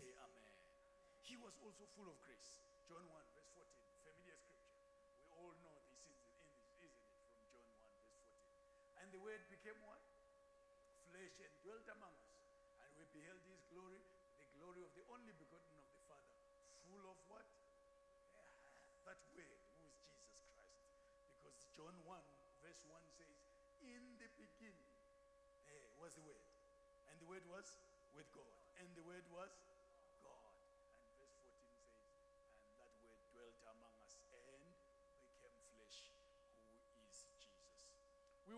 Say amen. He was also full of grace. John 1, verse 14, familiar scripture. We all know this, is- isn't it, from John 1, verse 14. And the word became what? Flesh and dwelt among us. And we beheld his glory, the glory of the only begotten of the Father, full of what? That word, who is Jesus Christ. Because John 1, verse 1 says, In the beginning, there was the word. And the word was with God. And the word was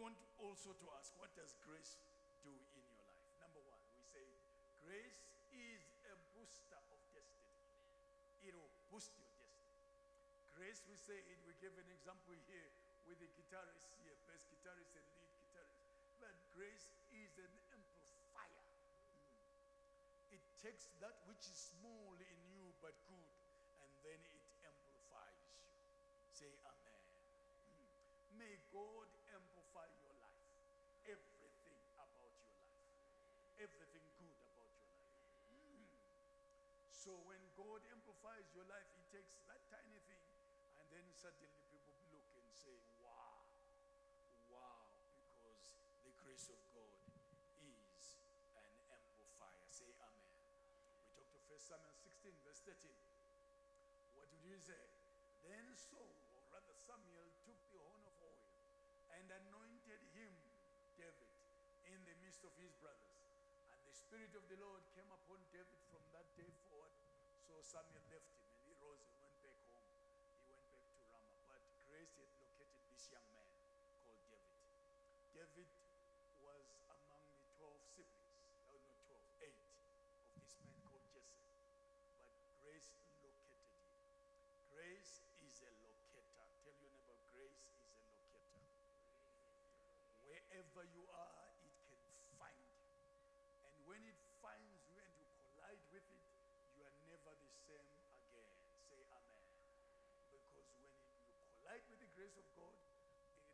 want also to ask, what does grace do in your life? Number one, we say, grace is a booster of destiny. It will boost your destiny. Grace, we say it, we give an example here with the guitarist here, bass guitarist and lead guitarist. But grace is an amplifier. Mm. It takes that which is small in you but good, and then it amplifies you. Say amen. Mm. May God amplify your life. Everything about your life. Everything good about your life. Mm. So when God amplifies your life, He takes that tiny thing, and then suddenly people look and say, "Wow, wow!" Because the grace of God is an amplifier. Say Amen. We talked to First Samuel 16, verse 13. What did he say? Then Saul, or rather Samuel, took the horn of oil and anointed him, David, in the midst of his brothers. And the Spirit of the Lord came upon David from that day forward. So Samuel left him and he rose and went back home. He went back to Ramah. But grace had located this young man called David. David was among the 12 siblings, oh, not 12, eight of this man called Jesse. But grace located him. Grace is a locator. Tell your neighbor, grace is a locator. Wherever you are, same again. Say amen. Because when it, you collide with the grace of God,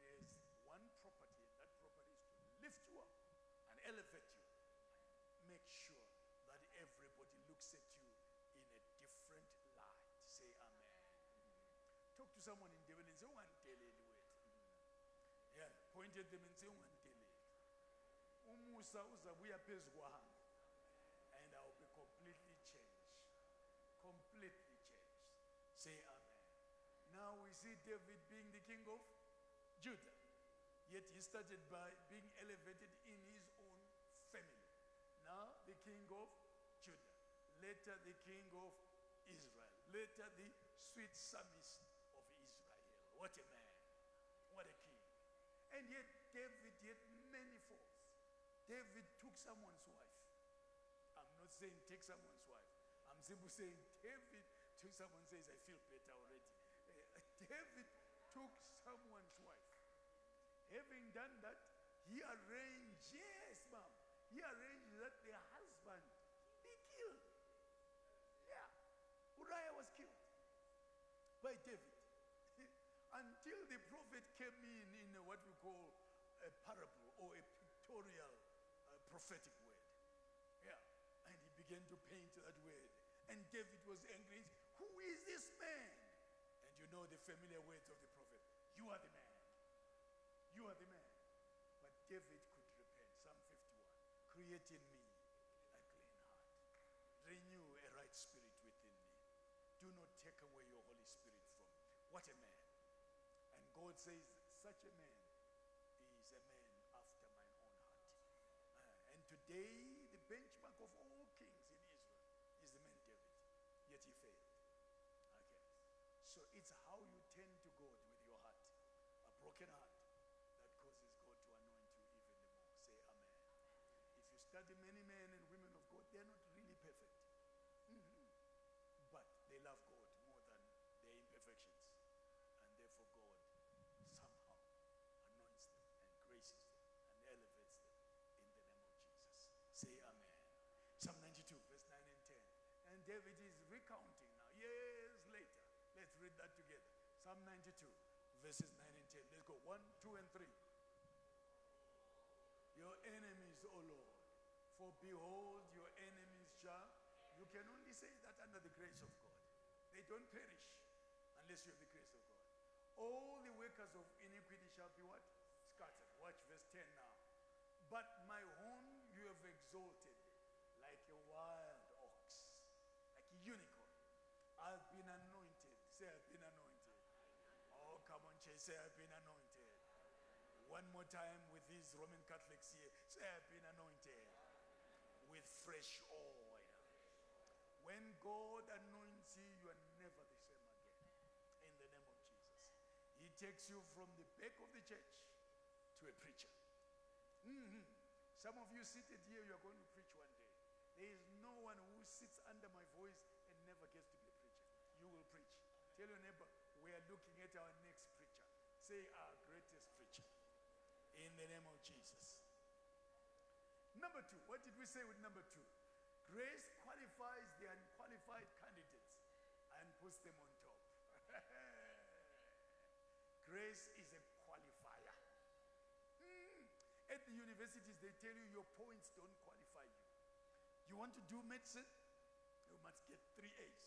it is one property, and that property is to lift you up and elevate you. Make sure that everybody looks at you in a different light. Say amen. Talk to someone in Devon and say, one daily wait. Yeah, point at them and say, one daily. Umusa uzabuya phezu kwami and I'll be completely changed. Completely changed. Say amen. Now we see David being the king of Judah. Yet he started by being elevated in his own family. Now the king of Judah. Later the king of Israel. Later the sweet psalmist of Israel. What a man. What a king. And yet David had many faults. David took someone's wife. I'm not saying take someone's wife. I'm simply saying David took someone says, I feel better already. David took someone's wife. Having done that, he arranged, yes, ma'am, he arranged that the husband be killed. Yeah. Uriah was killed by David. Until the prophet came in in what we call a parable or a pictorial uh, prophetic word. Yeah. And he began to paint that word. And David was angry. Familiar words of the prophet. You are the man. You are the man. But David could repent. Psalm 51. Create in me a clean heart. Renew a right spirit within me. Do not take away your Holy Spirit from me. What a man. And God says, such a man is a man after mine own heart. Uh, and today, the benchmark of all kings in Israel is the man David. Yet he failed. So it's how you tend to God with your heart. A broken heart that causes God to anoint you even more. Say amen. If you study many men and women of God, they're not really perfect. Mhm. But they love God more than their imperfections. And therefore, God somehow anoints them and graces them and elevates them in the name of Jesus. Say amen. Psalm 92, verse 9 and 10. And David is recounting now, years later. Let's read that together. Psalm 92, verses 9 and 10. Let's go. 1, 2, and 3. Your enemies, O Lord, for behold, your enemies shall, you can only say that under the grace of God. They don't perish unless you have the grace of God. All the workers of iniquity shall be what? Scattered. Watch verse 10 now. But my horn you have exalted like a wild ox, like a unicorn. I've been anointed. Say, I've been anointed. Oh, come on, Chase. Say, I've been anointed. One more time with these Roman Catholics here. Say, I've been anointed with fresh oil. When God anoints you, you are never the same again. In the name of Jesus. He takes you from the back of the church to a preacher. Mhm. Some of you seated here, you are going to preach one day. There is no one who sits under my voice and never gets to be a preacher. You will preach. Tell your neighbor, we are looking at our next. Say, our greatest preacher. In the name of Jesus. Number two, what did we say with number two? Grace qualifies the unqualified candidates and puts them on top. Grace is a qualifier. Mm. At the universities, they tell you your points don't qualify you. You want to do medicine? You must get three A's.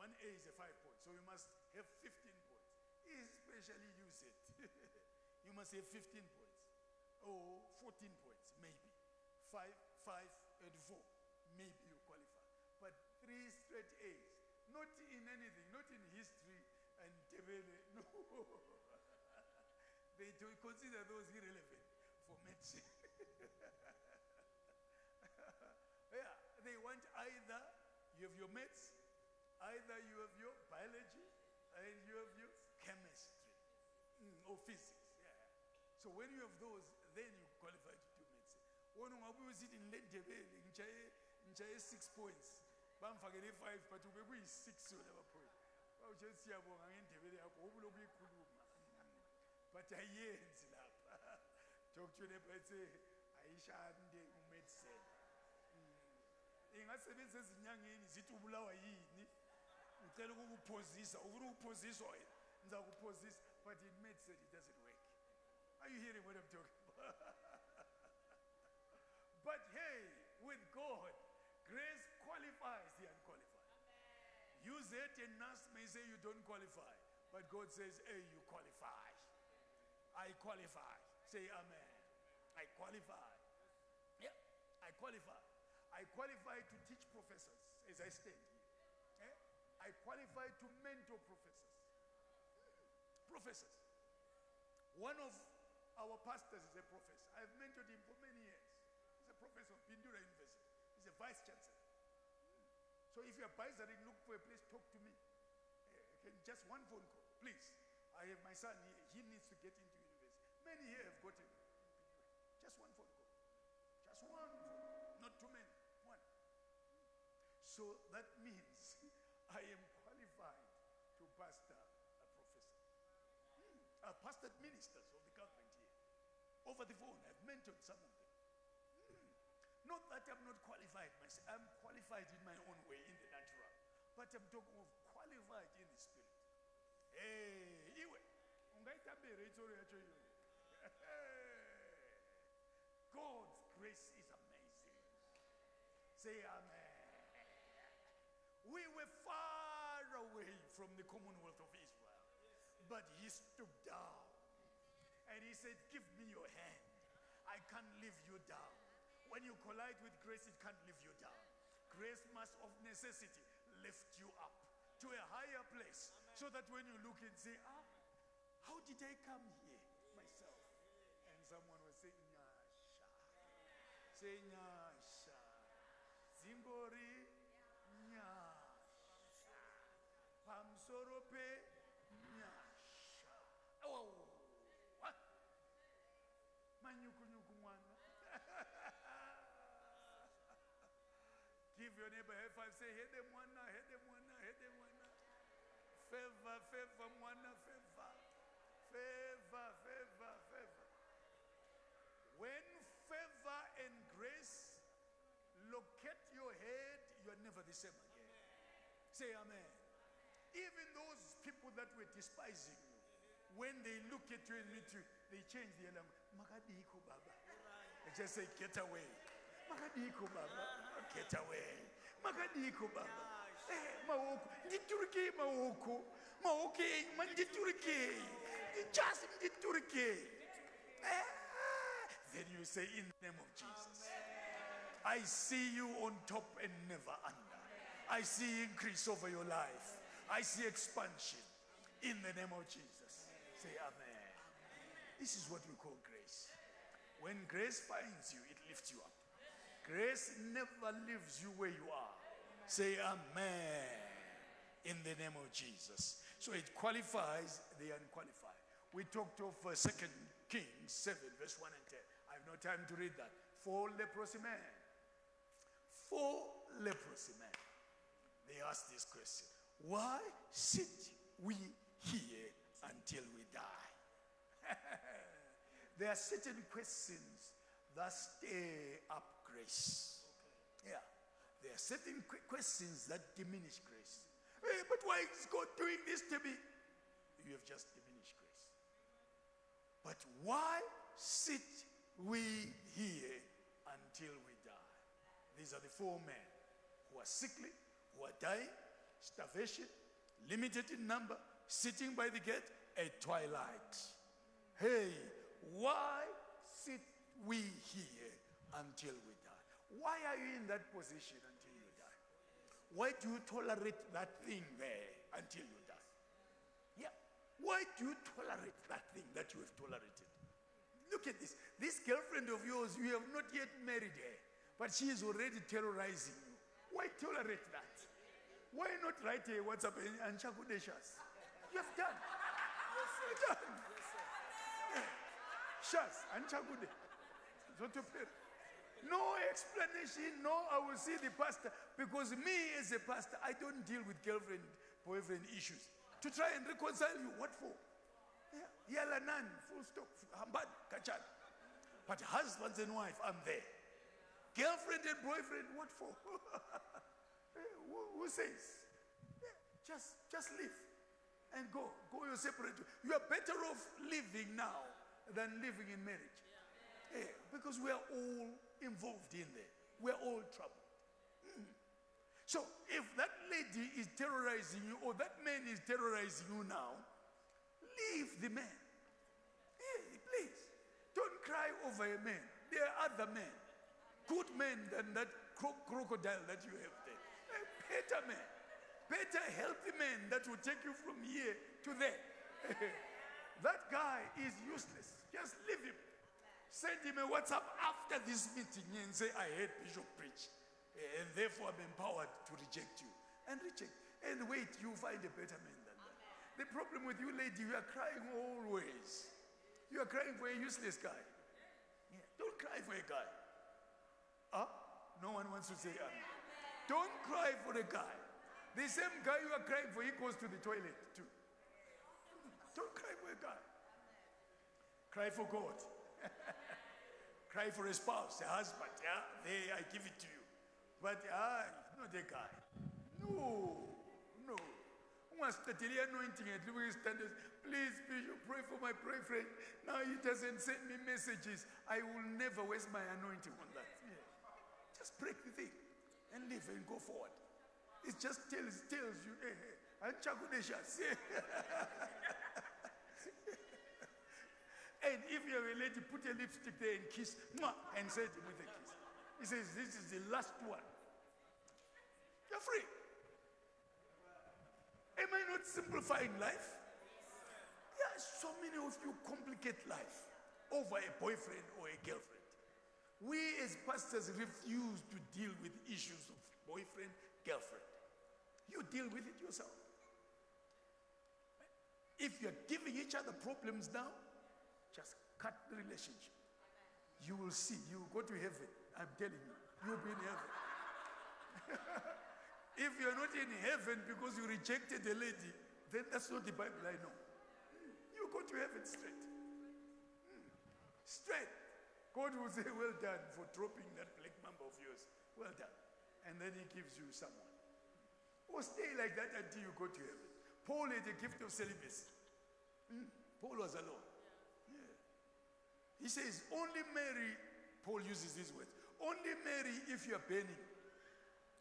One A is a five point, so you must have 15 points. Especially use it. you must have 15 points. Or 14 points, maybe. Five, five, and four. Maybe you qualify. But three straight A's. Not in anything, not in history and Ndebele. No. they consider those irrelevant for medicine. yeah, they want either you have your maths, either you have your biology, mm, or physics. Yeah. So when you have those, then you qualify to do medicine. Wona ungabuye usithi ngilendebele ngijaye ngijaye 6 points. Bamfakele 5 but ube kuyi 6 yona bapoint. Bawutshe siyabonga ngendebele yakho ubuloku uyikhuluma. But ayenzi lapha. But say ayishande umedicine. ingasebenza ezinyangeni zithi yini ucela ukukuphozisa ufuna ukuphoziswa ngiza kuphozisa but in medicine it doesn't work. Are you hearing what i'm talking about? But hey with god grace qualifies the unqualified. You said and nas may say you don't qualify but god says hey you qualify. I qualify. Say amen. I qualify. Yeah i qualify. I qualify to teach professors as I stand here. Eh? I qualify to mentor professors. Professors. One of our pastors is a professor. I've mentored him for many years. He's a professor of Bindura University. He's a vice chancellor. So if you're advising, look for a place, talk to me. Eh, can just one phone call, please. I have my son here. He needs to get into university. Many here have gotten Just one phone call. Just one phone call. Not too many. One. So that means I am qualified to pastor a professor. Hmm. Pastored ministers of the government here. Over the phone, I've mentored some of them. Hmm. Not that I'm not qualified myself. I'm qualified in my own way, in the natural. But I'm talking of qualified in the spirit. Hey, iwe. Ungaita bere itsoro yacho iyoyo. God's grace is amazing. Say amen. We were far away from the Commonwealth of Israel, but he stooped down he said, Give me your hand. I can't leave you down. When you collide with grace, it can't leave you down. Grace must, of necessity, lift you up to a higher place so that when you look and say, Ah, how did I come here myself? And someone was saying, Nyasha. Say, Nyasha. Give your neighbor a high five. Say, hede mwana, hede mwana, hede mwana. Favor, favor, mwana, favor. Favor, favor, favor. When favor and grace locate your head, you're never the same again. Say amen. Even those people that were despising you, when they look at you and meet you, they change their language. Makabiko baba. They just say, get away. Makadiko baba. Akhetha wena. Makadiko baba. Eh, maoko ndi turkey maoko maoko ma ndi turkey ndi just ndi turkey Eh, then you say in the name of jesus. I see you on top and never under. I see increase over your life. I see expansion. In the name of jesus. Say amen. This is what we call grace. When grace finds you it lifts you up Grace never leaves you where you are. Say amen in the name of Jesus. So it qualifies the unqualified. We talked of uh, 2 Kings 7, verse 1 and 10. I have no time to read that. Four leprosy men. Four leprosy men. They asked this question Why sit we here until we die? there are certain questions that stay up grace. Yeah. There are certain questions that diminish grace. Hey, but why is God doing this to me? You have just diminished grace. But why sit we here until we die? These are the four men who are sickly, who are dying, starvation, limited in number, sitting by the gate at twilight. Hey, why sit we here until we die? Why are you in that position until you die? Why do you tolerate that thing there until you die? Yeah. Why do you tolerate that thing that you have tolerated? Look at this. This girlfriend of yours, you have not yet married her, but she is already terrorizing you. Why tolerate that? Why not write a WhatsApp and- Chakudeshas? You have done. You've done. Yeah. Shas and Chakude. Zotopera. No explanation, no, I will see the pastor. Because me as a pastor, I don't deal with girlfriend, boyfriend issues. To try and reconcile you, what for? Yeah, Yala nan, full stop, hambad, kachan. But husbands and wife, I'm there. Girlfriend and boyfriend, what for? Eh, who, who says? Yeah, just, just leave and go. Go your separate. way. You are better off living now than living in marriage. Yeah, because we are all involved in there. We're all trouble. Mm. So if that lady is terrorizing you or that man is terrorizing you now, leave the man. Hey, please. Don't cry over a man. There are other men. Good men than that cro- crocodile that you have there. A better man. Better healthy man that will take you from here to there. that guy is useless. Just leave him. Send him a WhatsApp after this meeting and say, I heard Bishop preach. And therefore I'm empowered to reject you. And reject. And wait, you find a better man than that. The problem with you, lady, you are crying always. You are crying for a useless guy. Yeah. Don't cry for a guy. Huh? No one wants to say ah. amen. Don't cry for a guy. The same guy you are crying for, he goes to the toilet too. Don't cry for a guy. Cry for God. Cry for a spouse, a husband. Yeah, there I give it to you. But ah, not a guy. No, no. Please, Bishop, pray for my boyfriend. Now he doesn't send me messages. I will never waste my anointing on that. Yeah. Just break the thing and live and go forward. It just tells tells you, hey, hey, and. And if you're a lady, put a lipstick there and kiss, and say it with a kiss. He says, This is the last one. You're free. Am I not simplifying life? Yeah, so many of you complicate life over a boyfriend or a girlfriend. We as pastors refuse to deal with issues of boyfriend, girlfriend. You deal with it yourself. If you're giving each other problems now, just cut the relationship. You will see. You will go to heaven. I'm telling you. You'll be in heaven. if you're not in heaven because you rejected the lady, then that's not the Bible I know. You go to heaven straight. Hmm. Straight. God will say, Well done for dropping that black mamba of yours. Well done. And then he gives you someone. Or stay like that until you go to heaven. Paul had a gift of celibacy. Hmm. Paul was alone. He says, only marry, Paul uses these words, only marry if you're burning.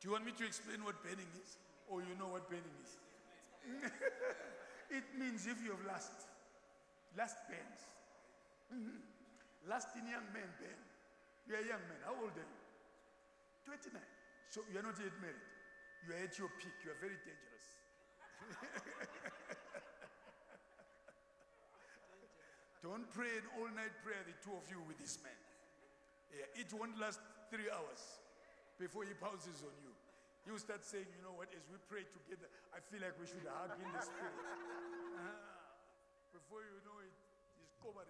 Do you want me to explain what burning is? Or you know what burning is? it means if you have lust, lust burns. Mhm. Lust in young men burn. You are a young man. How old are you? 29. So you are not yet married. You are at your peak. You are very dangerous. Don't pray an all night prayer, the two of you with this man. Yeah, it won't last three hours before he pounces on you. You start saying, you know what, as we pray together, I feel like we should hug in the spirit. Ah, before you know it, he's covering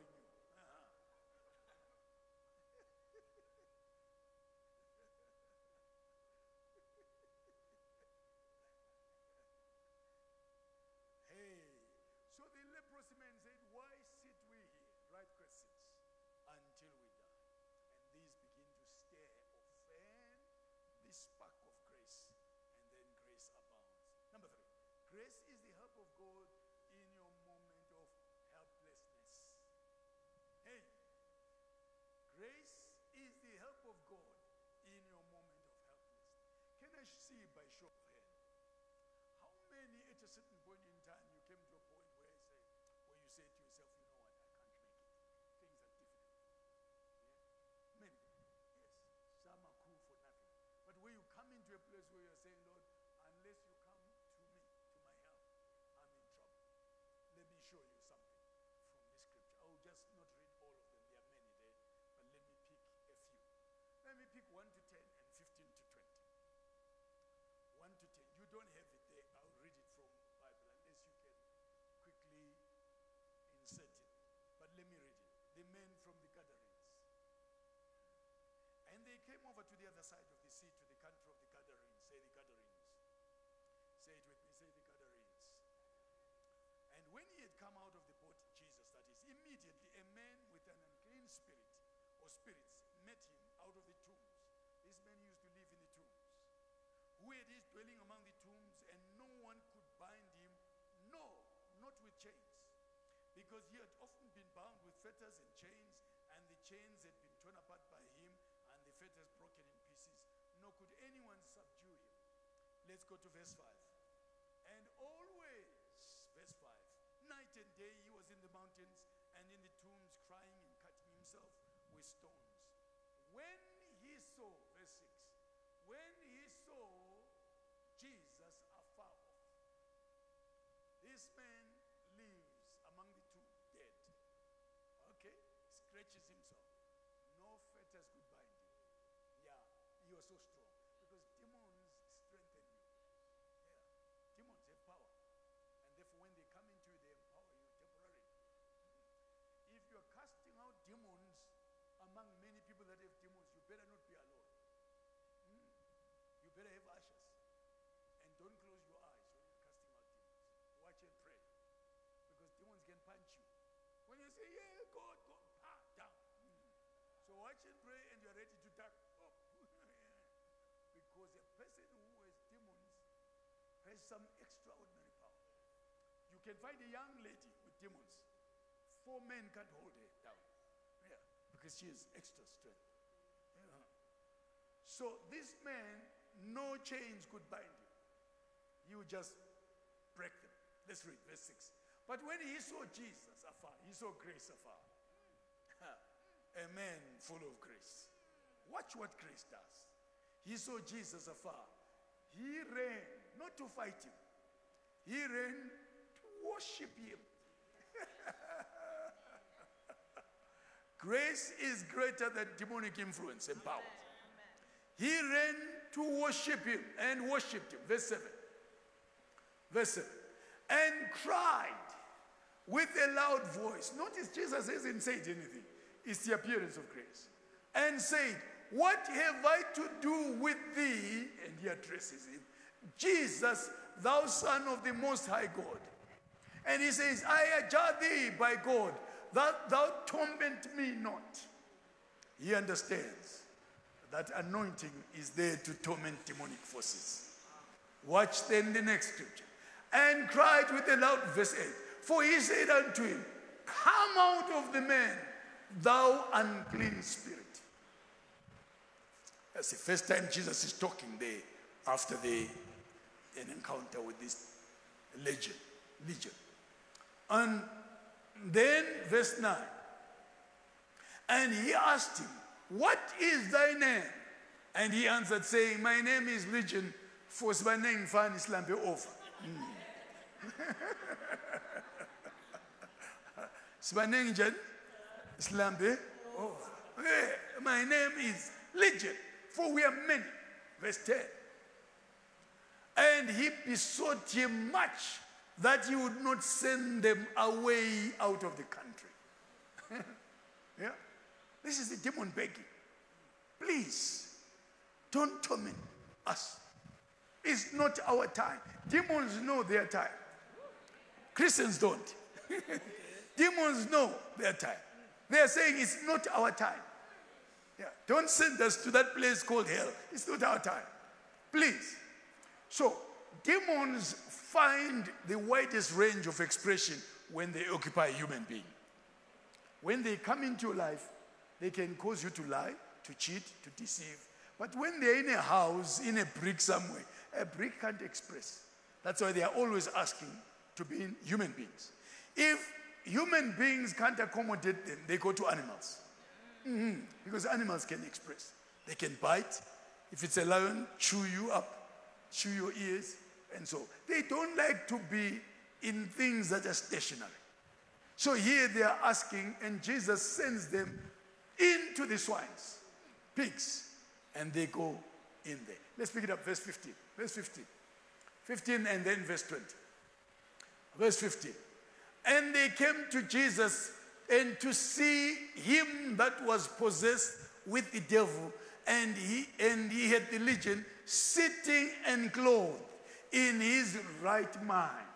grace is the help of God in your moment of helplessness. Hey, grace is the help of God in your moment of helplessness. Can I see by show of hand? How many at a certain point in time you came to a point where you say, where you say to yourself, you know what, I can't make it. Things are difficult. Yeah? Many. Yes. Some are cool for nothing. But where you come into a place where you're saying, Lord, I not read all of them. There are many there, but let me pick a few. Let me pick 1 to 10 and 15 to 20. 1 to 10. You don't have it there. I'll read it from Bible unless you can quickly insert it. But let me read it. The men from the Gadarenes. And they came over to the other side of the sea, to the country of the Gadarenes. Say the Gadarenes. Say it with me. Say the Gadarenes. And when he had come out of the spirit or spirits met him out of the tombs. This man used to live in the tombs. Who had his dwelling among the tombs, and no one could bind him, no, not with chains. Because he had often been bound with fetters and chains, and the chains had been torn apart by him, and the fetters broken in pieces. Nor could anyone subdue him. Let's go to verse 5. With stones. When he saw, verse 6, when he saw Jesus afar off, this man lives among the two dead. Okay? Scratches himself. No fetters could bind him. Yeah, he was so strong. Among many people that have demons, you better not be alone. Mm. You better have ashes. And don't close your eyes when you're casting out demons. Watch and pray. Because demons can punch you. When you say, yeah, God, God, ah, down. Mm. So watch and pray and you're ready to duck up. because a person who has demons has some extraordinary power. You can find a young lady with demons. Four men can't hold her she extra strength. Yeah. So this man, no chains could bind him. You just break them. Let's read verse 6. But when he saw Jesus afar, he saw grace afar. A man full of grace. Watch what grace does. He saw Jesus afar. He ran, not to fight him, he ran to worship him. Grace is greater than demonic influence and power. He ran to worship him and worshiped him. Verse 7. Verse 7. And cried with a loud voice. Notice Jesus hasn't said anything, it's the appearance of grace. And said, What have I to do with thee? And he addresses him, Jesus, thou Son of the Most High God. And he says, I adjure thee by God that thou torment me not. He understands that anointing is there to torment demonic forces. Watch then the next scripture. And cried with a loud verse 8. For he said unto him, Come out of the man, thou unclean spirit. That's the first time Jesus is talking there after the, an encounter with this legion. legion. And then, verse 9. And he asked him, What is thy name? And he answered, saying, My name is Legion, for sibanengi fan islambe over. Sibanengi njani? Islambe over. Eh, My name is Legion, for we are many. Verse 10. And he besought him much that he would not send them away out of the country. yeah? This is the demon begging. Please, don't torment us. It's not our time. Demons know their time. Christians don't. Demons know their time. They are saying it's not our time. Yeah. Don't send us to that place called hell. It's not our time. Please. So, demons find the widest range of expression when they occupy a human being. When they come into your life, they can cause you to lie, to cheat, to deceive. But when they're in a house, in a brick somewhere, a brick can't express. That's why they are always asking to be human beings. If human beings can't accommodate them, they go to animals. Mhm. Because animals can express. They can bite. If it's a lion, chew you up, chew your ears, and so. They don't like to be in things that are stationary. So here they are asking, and Jesus sends them into the swines, pigs, and they go in there. Let's pick it up, verse 15. Verse 15. 15 and then verse 20. Verse 15. And they came to Jesus and to see him that was possessed with the devil, and he and he had the legion sitting and clothed in his right mind.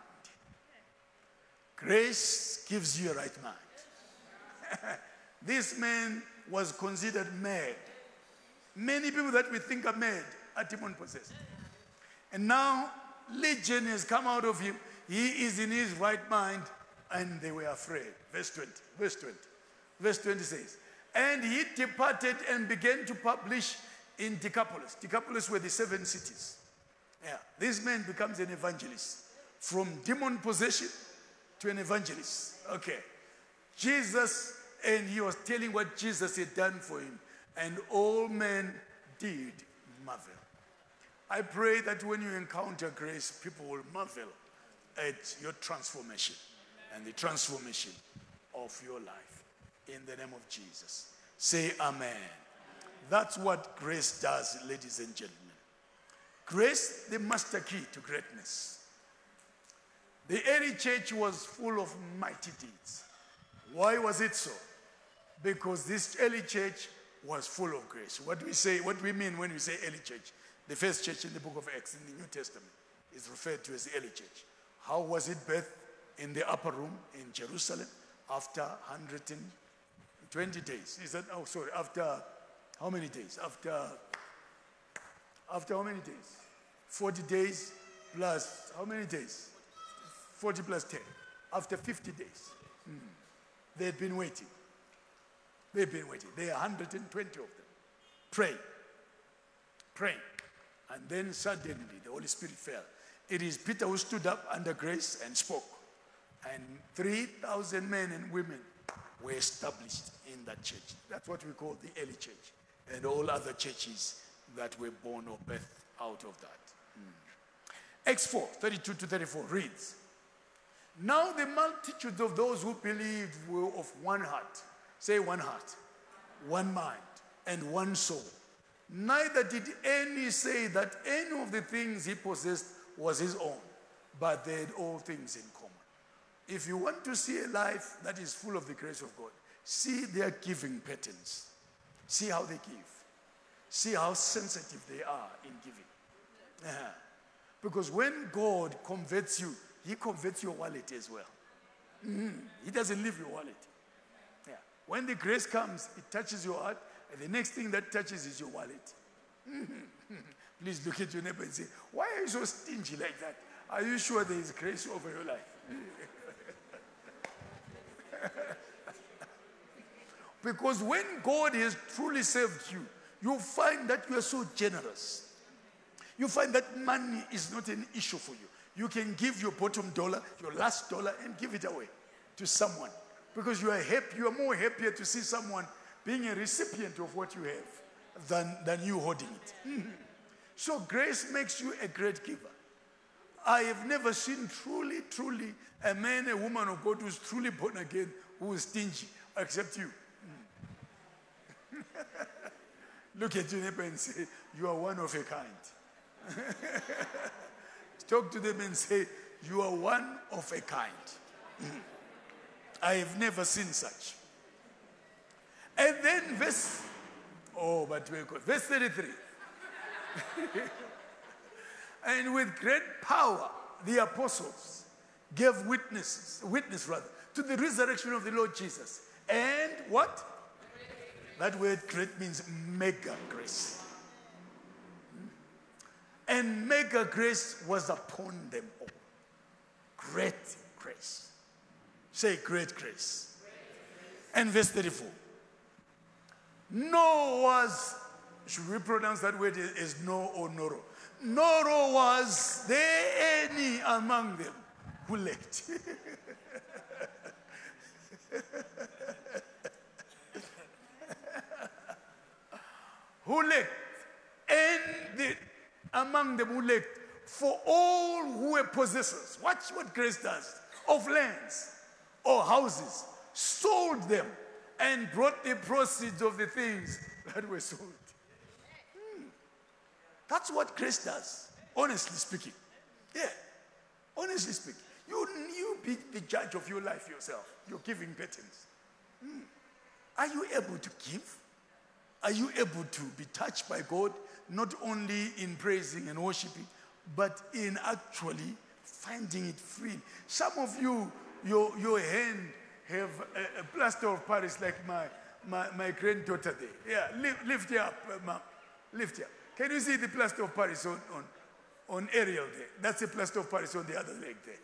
Grace gives you a right mind. this man was considered mad. Many people that we think are mad are demon possessed. And now legion has come out of him. He is in his right mind, and they were afraid. Verse 20. Verse 20. Verse 20 says, And he departed and began to publish in Decapolis. Decapolis were the seven cities. Yeah. This man becomes an evangelist. From demon possession to an evangelist. Okay. Jesus, and he was telling what Jesus had done for him. And all men did marvel. I pray that when you encounter grace, people will marvel at your transformation and the transformation of your life. In the name of Jesus. Say amen. That's what grace does, ladies and gentlemen. Grace, the master key to greatness. The early church was full of mighty deeds. Why was it so? Because this early church was full of grace. What do we say, what do we mean when we say early church? The first church in the book of Acts in the New Testament is referred to as the early church. How was it birthed? In the upper room in Jerusalem after 120 days. Is that, oh, sorry, after how many days? After, after how many days? 40 days plus how many days? 40 plus 10. After 50 days. Hmm. They had been waiting. They've been waiting. There are 120 of them. Pray. Pray. And then suddenly the Holy Spirit fell. It is Peter who stood up under grace and spoke. And 3,000 men and women were established in that church. That's what we call the early church. And all other churches that were born or birthed out of that. Hmm. Acts 4 32 to 34 reads Now the multitude of those who believed were of one heart. Say one heart, one mind, and one soul. Neither did any say that any of the things he possessed was his own, but they had all things in common. If you want to see a life that is full of the grace of God, see their giving patterns. See how they give. See how sensitive they are in giving. Uh-huh. Because when God converts you, He converts your wallet as well. Mhm. He doesn't leave your wallet. Yeah. When the grace comes, it touches your heart, and the next thing that touches is your wallet. Please look at your neighbor and say, Why are you so stingy like that? Are you sure there is grace over your life? because when God has truly saved you, you find that you are so generous. You find that money is not an issue for you. You can give your bottom dollar, your last dollar, and give it away to someone because you are happy. You are more happier to see someone being a recipient of what you have than, than you holding it. So grace makes you a great giver. I have never seen truly, truly a man, a woman of God who's truly born again, who is stingy, except you. Look at your neighbor and say, You are one of a kind. Talk to them and say, You are one of a kind. I have never seen such. And then verse, oh, but very good. Verse 33. and with great power, the apostles gave witnesses, witness rather, to the resurrection of the Lord Jesus. And what? That word great means mega grace. And mega grace was upon them all. Great grace. Say great grace. And verse 34. No was, should we pronounce that word as no or noro? Nor was there any among them who lacked. who lacked? And the, among them who lacked, for all who were possessors. Watch what grace does of lands or houses, sold them and brought the proceeds of the things that were sold. Hmm. That's what grace does, honestly speaking. Yeah, honestly speaking. You, you be the judge of your life yourself, your giving patterns. Hmm. Are you able to give? Are you able to be touched by God, not only in praising and worshiping, but in actually finding it free? Some of you, your, your hand have a, a plaster of Paris like my, my, my granddaughter there. Yeah, lift, lift her up, uh. Lift her up. Can you see the plaster of Paris on, on, on Ariel there? That's a plaster of Paris on the other leg there.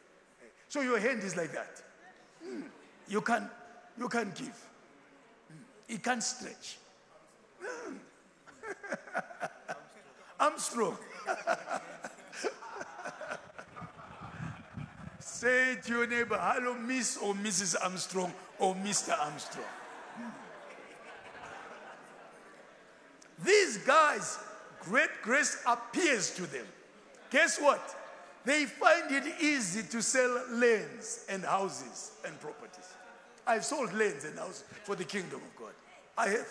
So your hand is like that. Mm. You can you can give. Mm. It can't stretch. Mm. I'm strong. Say to your neighbor, hello, Miss or Mrs. Armstrong or Mr. Armstrong. These guys, great grace appears to them. Guess what? They find it easy to sell lands and houses and properties. I've sold lands and houses for the kingdom of God. I have.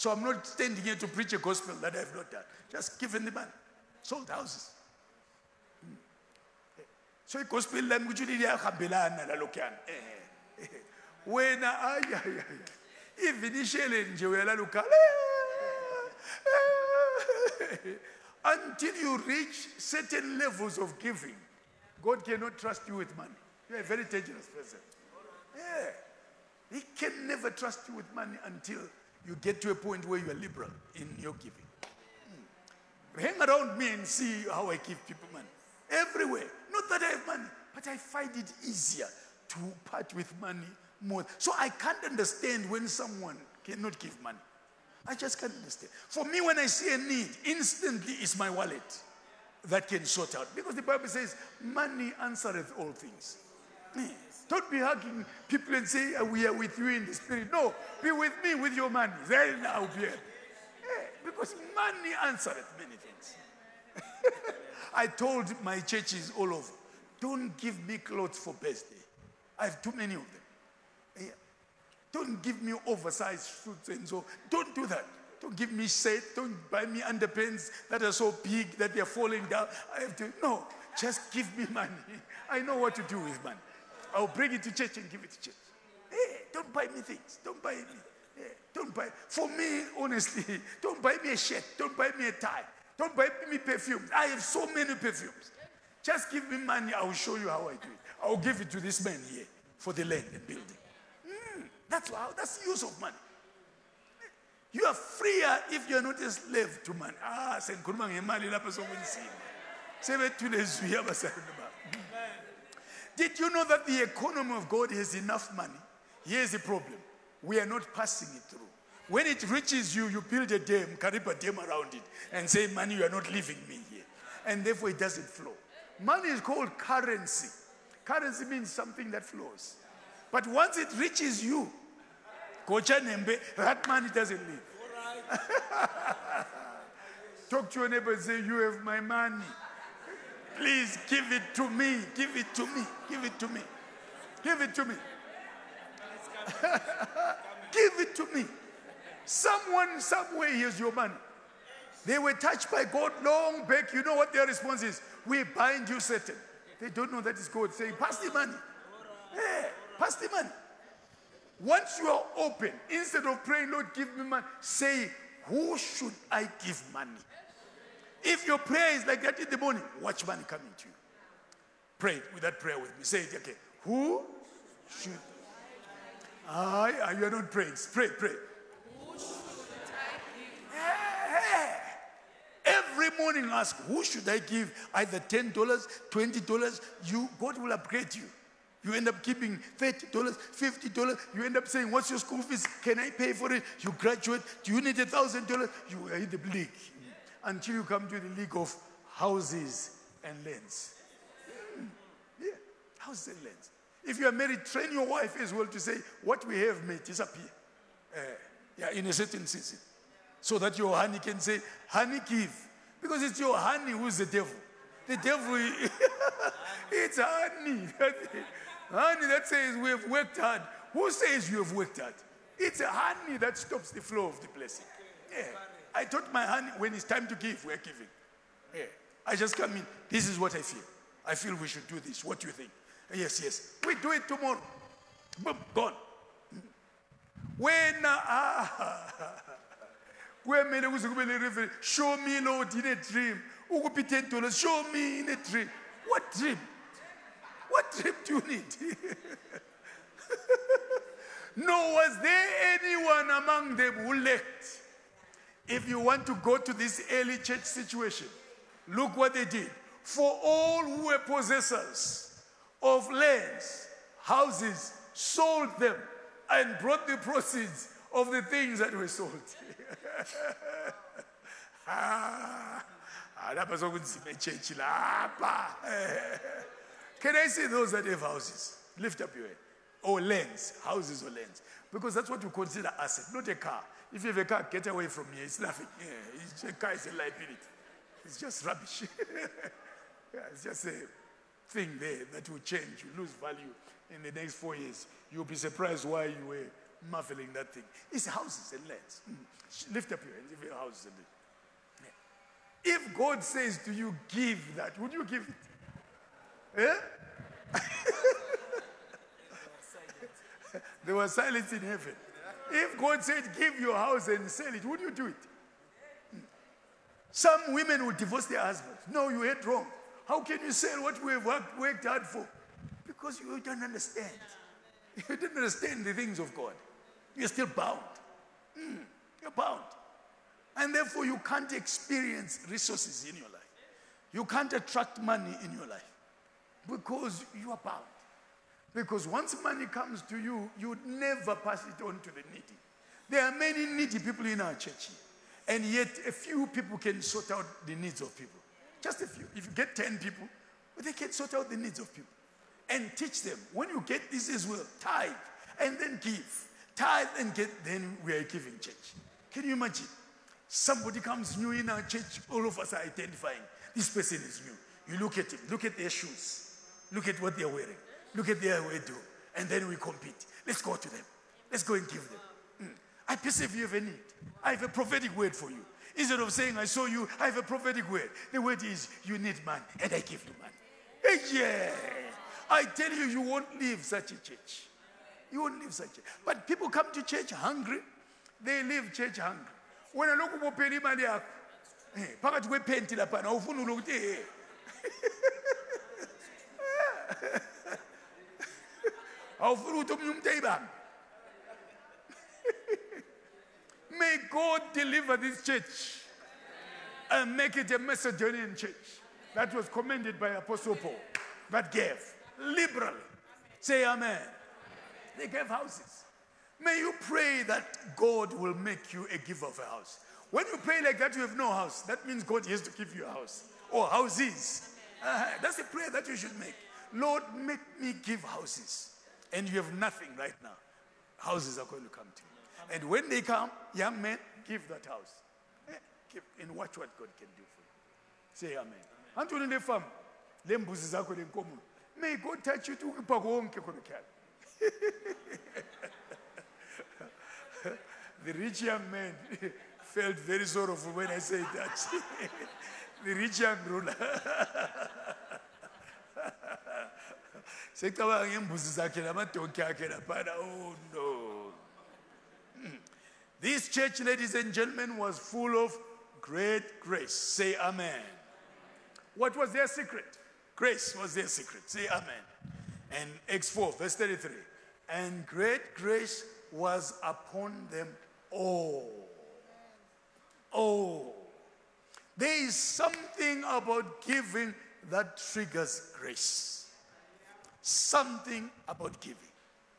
So I'm not standing here to preach a gospel that I've not done. Just given the money. Sold houses. Hmm. so igospel lami ukuthi liyahambelana lalokuyana wena ayi even ishele nje uyalala ukhala eh, eh, eh. until you reach certain levels of giving god cannot trust you with money. You're a very dangerous person. Yeah. He can never trust you with money until you get to a point where you are liberal in your giving hmm. hang around me and see how i give people money everywhere. Not that I have money, but I find it easier to part with money more. So I can't understand when someone cannot give money. I just can't understand. For me, when I see a need, instantly it's my wallet that can sort out. Because the Bible says, money answereth all things. Don't be hugging people and say, uh, We are with you in the spirit. No, be with me with your money. Then I'll be. Because money answereth many things. I told my churches all over, don't give me clothes for birthday. I have too many of them. Yeah. Don't give me oversized suits and so. Don't do that. Don't give me set. Don't buy me underpants that are so big that they're falling down. I have to. No, just give me money. I know what to do with money. I'll bring it to church and give it to church. Hey, don't buy me things. Don't buy me. Hey, don't buy. For me, honestly, don't buy me a shirt. Don't buy me a tie. Don't buy me perfumes. I have so many perfumes. Just give me money. I will show you how I do it. I will give it to this man here for the land and building. Mm, that's how. That's the use of money. You are freer if you are not a slave to money. Ah, sengikhuluma ngemali lapha sokwenzini. Sebethule izwi abasana Did you know that the economy of God has enough money? Here's the problem. We are not passing it through. When it reaches you, you build a dam, Kariba dam around it, and say, Money, you are not leaving me here. And therefore, it doesn't flow. Money is called currency. Currency means something that flows. But once it reaches you, that money doesn't leave. Talk to your neighbor and say, You have my money. Please give it to me. Give it to me. Give it to me. Give it to me. give it to me. Someone, somewhere, here's your money. They were touched by God long back. You know what their response is? We bind you, Satan. They don't know that it's God saying, Pass the money. Hey, pass the money. Once you are open, instead of praying, Lord, give me money, say, Who should I give money? If your prayer is like that in the morning, watch money coming to you. Pray with that prayer with me. Say it again. Who should I? Ah, you are not praying. Pray, pray. Who should I give? Every morning ask, who should I give either $10, $20? You, God will upgrade you. You end up keeping $30, $50. You end up saying, What's your school fees? Can I pay for it? You graduate. Do you need $1,000? You are in the league until you come to the league of houses and lands. Hmm. Yeah, houses and lands. If you are married, train your wife as well to say, What we have may disappear. Uh, yeah, in a certain season. So that your honey can say, Honey, give. Because it's your honey who's the devil. The devil, it's honey. honey that says we have worked hard. Who says you have worked hard? It's a honey that stops the flow of the blessing. Yeah. I taught my honey when it's time to give, we're giving. Yeah. I just come in. This is what I feel. I feel we should do this. What do you think? Yes, yes. We do it tomorrow. Boom, gone. When ah, kwemele kuze kube le show me lord in a dream ukuphi 10 dollars show me in a dream what dream what dream do you need no was there anyone among them who left if you want to go to this early church situation look what they did. For all who were possessors of lands houses sold them and brought the proceeds of the things that were sold. Can i see those that have houses? Lift up your hand or oh, lands. Houses or lands. Because that's what you consider asset not a car if you have a car get away from here it's nothing yeah, it's, a car is a liability it's just rubbish yeah, it's just a thing there that will change you lose value in the next four years you'll be surprised why you were marveling that thing it's houses and lands mm. Lift up your hands if your house is yeah. If God says to you, give that, would you give it? Yeah? there was silence in heaven. If God said, give your house and sell it, would you do it? Some women would divorce their husbands. No, you had wrong. How can you sell what we have worked, worked hard for? Because you don't understand. You don't understand the things of God. You're still bound. Mm. You're bound. And therefore, you can't experience resources in your life. You can't attract money in your life because you are bound. Because once money comes to you, you would never pass it on to the needy. There are many needy people in our church, and yet a few people can sort out the needs of people. Just a few. If you get 10 people, they can sort out the needs of people and teach them. When you get this as well, tithe and then give. Tithe and get, then we are giving church. Can you imagine? Somebody comes new in our church, all of us are identifying. This person is new. You look at him, look at their shoes, look at what they're wearing, look at their do, and then we compete. Let's go to them. Let's go and give them. Mm. I perceive you have a need. I have a prophetic word for you. Instead of saying, I saw you, I have a prophetic word. The word is, you need money, and I give you money. Yeah. I tell you, you won't leave such a church. You won't leave such a But people come to church hungry, they leave church hungry wena lokhu ubophela imali yakho phakathi kwephenti lapha awufuni ukuthi omunye umuntu May God deliver this church and make it a Macedonian church that was commended by Apostle Paul, that gave liberally. Say amen. They gave houses. May you pray that God will make you a giver of a house. When you pray like that, you have no house. That means God has to give you a house or houses. Uh, that's a prayer that you should make. Lord, make me give houses. And you have nothing right now. Houses are going to come to you. And when they come, young men, give that house. Eh, give, and watch what God can do for you. Say amen. Antoni le farm, le mbuzi zakho le nkomo. May God touch you to ukupha konke khona ekhaya. The rich young man felt very sorrowful when I said that. the rich young ruler. Zakhe akhe laphana. Oh no. Hmm. this church ladies and gentlemen was full of great grace. Say amen. What was their secret? Grace was their secret. Say amen. And Acts 4 verse 33 and great grace was upon them all. All there is something about giving that triggers grace something about giving.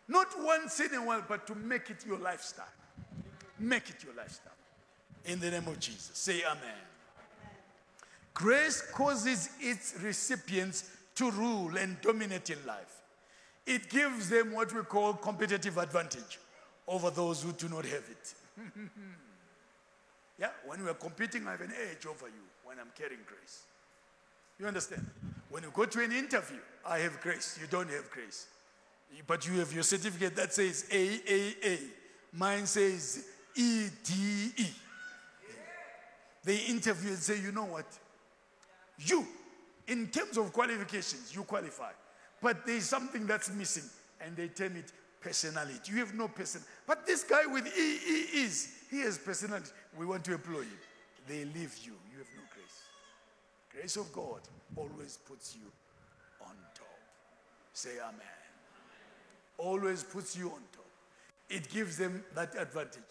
Not once in a while, but to make it your lifestyle. Make it your lifestyle. In the name of Jesus. Say amen. Grace causes its recipients to rule and dominate in life. It gives them what we call competitive advantage over those who do not have it. yeah, when we are competing, I have an edge over you when I'm carrying grace. You understand? When you go to an interview, I have grace. You don't have grace. But you have your certificate that says AAA. Mine says EDE. They interview and say, you know what? You, in terms of qualifications, you qualify. But there's something that's missing. And they term it personality. You have no person. But this guy with EE is, he has personality. We want to employ him. They leave you. You have no grace. Grace of God always puts you on top. Say amen. Always puts you on top. It gives them that advantage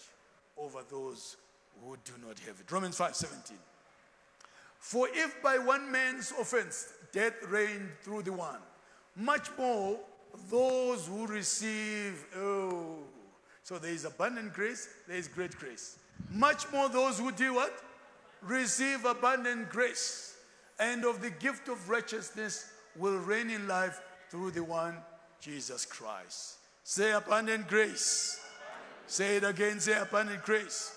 over those who do not have it. Romans 5 17. For if by one man's offense death reigned through the one, much more those who receive, oh, so there is abundant grace, there is great grace. Much more those who do what? Receive abundant grace and of the gift of righteousness will reign in life through the one Jesus Christ. Say abundant grace. Say it again, say abundant grace.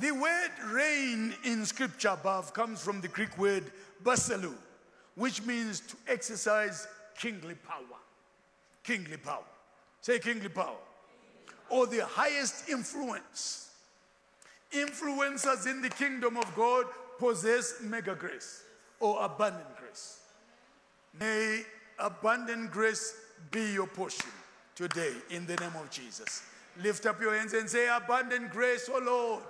The word reign in scripture above comes from the Greek word basileuo, which means to exercise kingly power. Kingly power. Say kingly power. Or the highest influence. Influencers in the kingdom of God possess mega grace or abundant grace. May abundant grace be your portion today in the name of Jesus. Lift up your hands and say, Abundant grace, oh Lord.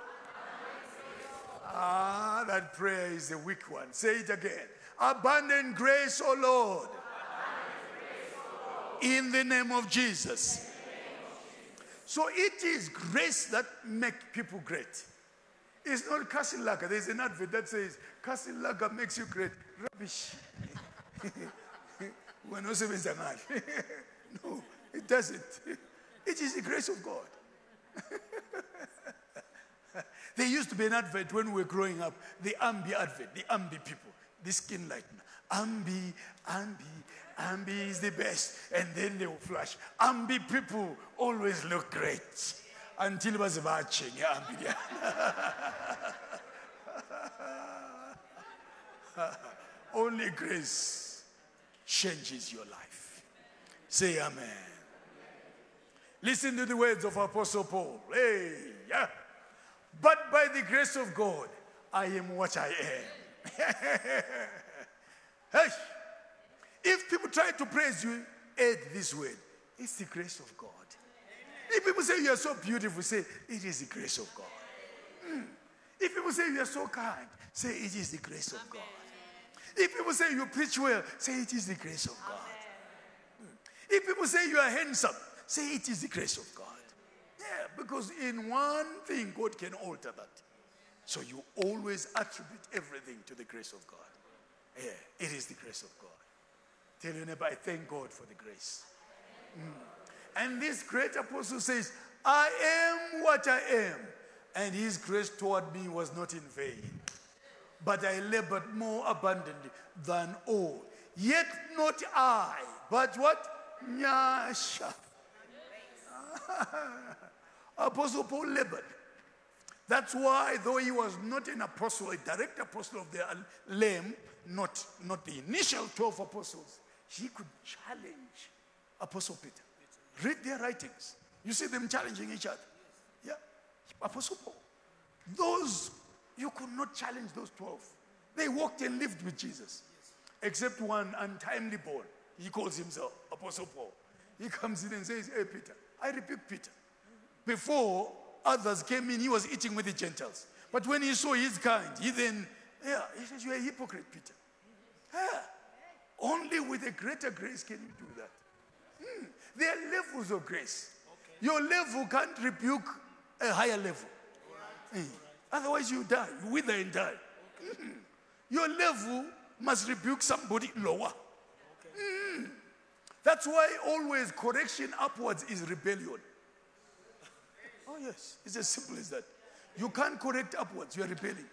Ah, that prayer is a weak one. Say it again. Abundant grace, oh Lord. In the name of Jesus. So it is grace that make people great. It's not lager. There's an advert that says lager makes you great. Rubbish. When no No, it doesn't. It is the grace of God. there used to be an advert when we were growing up, the Ambi advert, the Ambi people, the skin lightener. Ambi, Ambi, Ambi is the best. And then they will flash. Ambi people always look great until baze batshinge Ambi. Only grace changes your life. Say amen. Listen to the words of Apostle Paul. Hey, yeah. But by the grace of God, I am what I am. hey, if people try to praise you, add this word. It's the grace of God. If people say you are so beautiful, say it is the grace of God. Mm. If people say you are so kind, say it is the grace of God. If people say you preach well, say it is the grace of God. Mm. If people say you are handsome, say it is the grace of God. Yeah, because in one thing, God can alter that. So you always attribute everything to the grace of God. Yeah, it is the grace of God. Tell your neighbor, I thank God for the grace. Mm. And this great apostle says, I am what I am, and his grace toward me was not in vain. But I labored more abundantly than all. Yet not I, but what? Nyasha. apostle Paul labored. That's why, though he was not an apostle, a direct apostle of the Lamb, not, not the initial 12 apostles, he could challenge Apostle Peter. Read their writings. You see them challenging each other. Yeah. Apostle Paul. Those, you could not challenge those 12. They walked and lived with Jesus. Except one untimely born. He calls himself Apostle Paul. He comes in and says, Hey, Peter, I rebuke Peter. Before others came in, he was eating with the Gentiles. But when he saw his kind, he then, yeah, he says, You're a hypocrite, Peter. Yeah. Only with a greater grace can you do that. There are levels of grace. Okay. Your level can't rebuke a higher level. Right. Hmm. Otherwise, you die. You wither and die. Okay. Hmm. Your level must rebuke somebody lower. Okay. That's why always correction upwards is rebellion. Oh, yes. It's as simple as that. You can't correct upwards, you are rebelling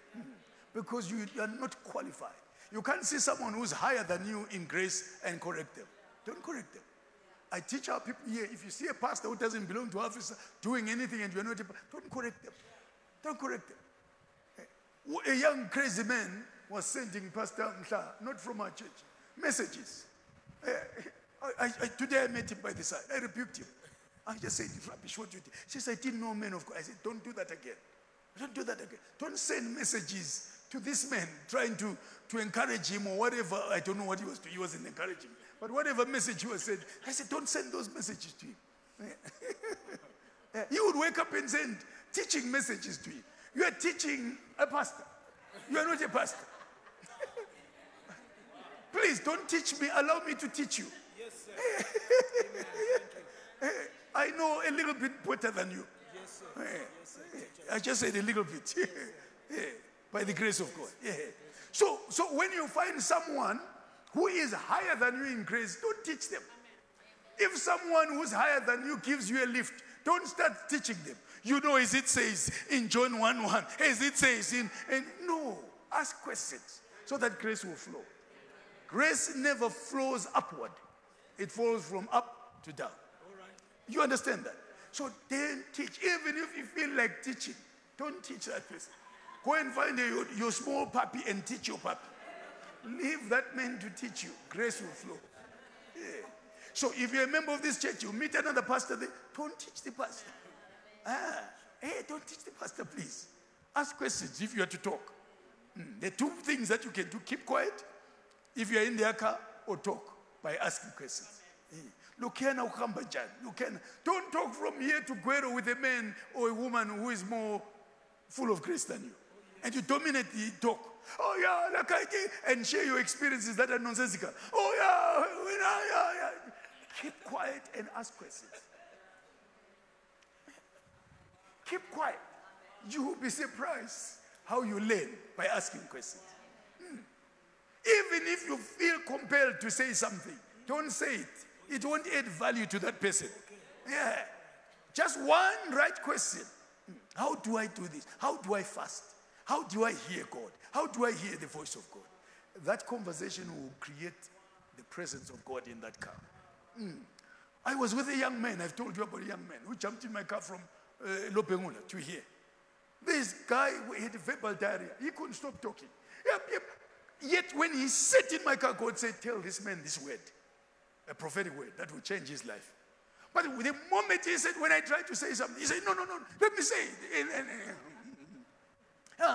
because you are not qualified. You can't see someone who's higher than you in grace and correct them. Don't correct them. I teach our people here if you see a pastor who doesn't belong to office doing anything and you're not, don't correct them. Don't correct them. A young crazy man was sending Pastor Msha, not from our church, messages. Eh, I, I, I, today I met him by the side. I rebuked him. I just said, rubbish, what you did. She said, I didn't know men of God. I said, don't do that again. Don't do that again. Don't send messages to this man trying to, to encourage him or whatever. I don't know what he was doing. He wasn't encouraging. But whatever message he was saying, I said, don't send those messages to him. Eh, he would wake up and send teaching messages to him. You are teaching a pastor. You are not a pastor. Please don't teach me. Allow me to teach you. Yes, sir. Eh, I know a little bit better than you. Yes, sir. Eh, yes, sir. I just said a little bit. By the grace of God. Yeah. So, so when you find someone who is higher than you in grace, don't teach them. If someone who's higher than you gives you a lift, don't start teaching them. You know, as it says in John 1 1, as it says in, and no, ask questions so that grace will flow. Grace never flows upward, it flows from up to down. You understand that? So then teach. Even if you feel like teaching, don't teach that person. Go and find a, your small puppy and teach your puppy. Leave that man to teach you. Grace will flow. Yeah. So if you're a member of this church, you meet another pastor don't teach the pastor. Ah, hey, don't teach the pastor, please. Ask questions if you are to talk. Mm. The two things that you can do keep quiet if you're in their car or talk by asking questions. Mm ukuhamba njani lukhena don't talk from here to Gweru with a man or a woman who is more full of grace than you and you dominate the talk oh yeah and share your experiences that are nonsensical oh yeah, yeah, yeah. keep quiet and ask questions keep quiet you will be surprised how you learn by asking questions hmm. even if you feel compelled to say something don't say it it won't add value to that person. Yeah. Just one right question. How do I do this? How do I fast? How do I hear God? How do I hear the voice of God? That conversation will create the presence of God in that car. Mm. I was with a young man, I've told you about a young man who jumped in my car from uh, Lobengula to here. This guy had verbal diarrhea. He couldn't stop talking. Yep, yep. Yet when he sat in my car, God said, Tell this man this word a prophetic word that will change his life. But the moment he said, when I tried to say something, he said, no, no, no, let me say it.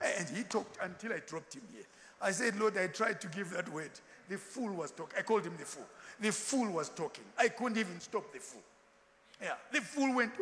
And he talked until I dropped him here. I said, Lord, I tried to give that word. The fool was talking. I called him the fool. The fool was talking. I couldn't even stop the fool. Yeah, the fool went.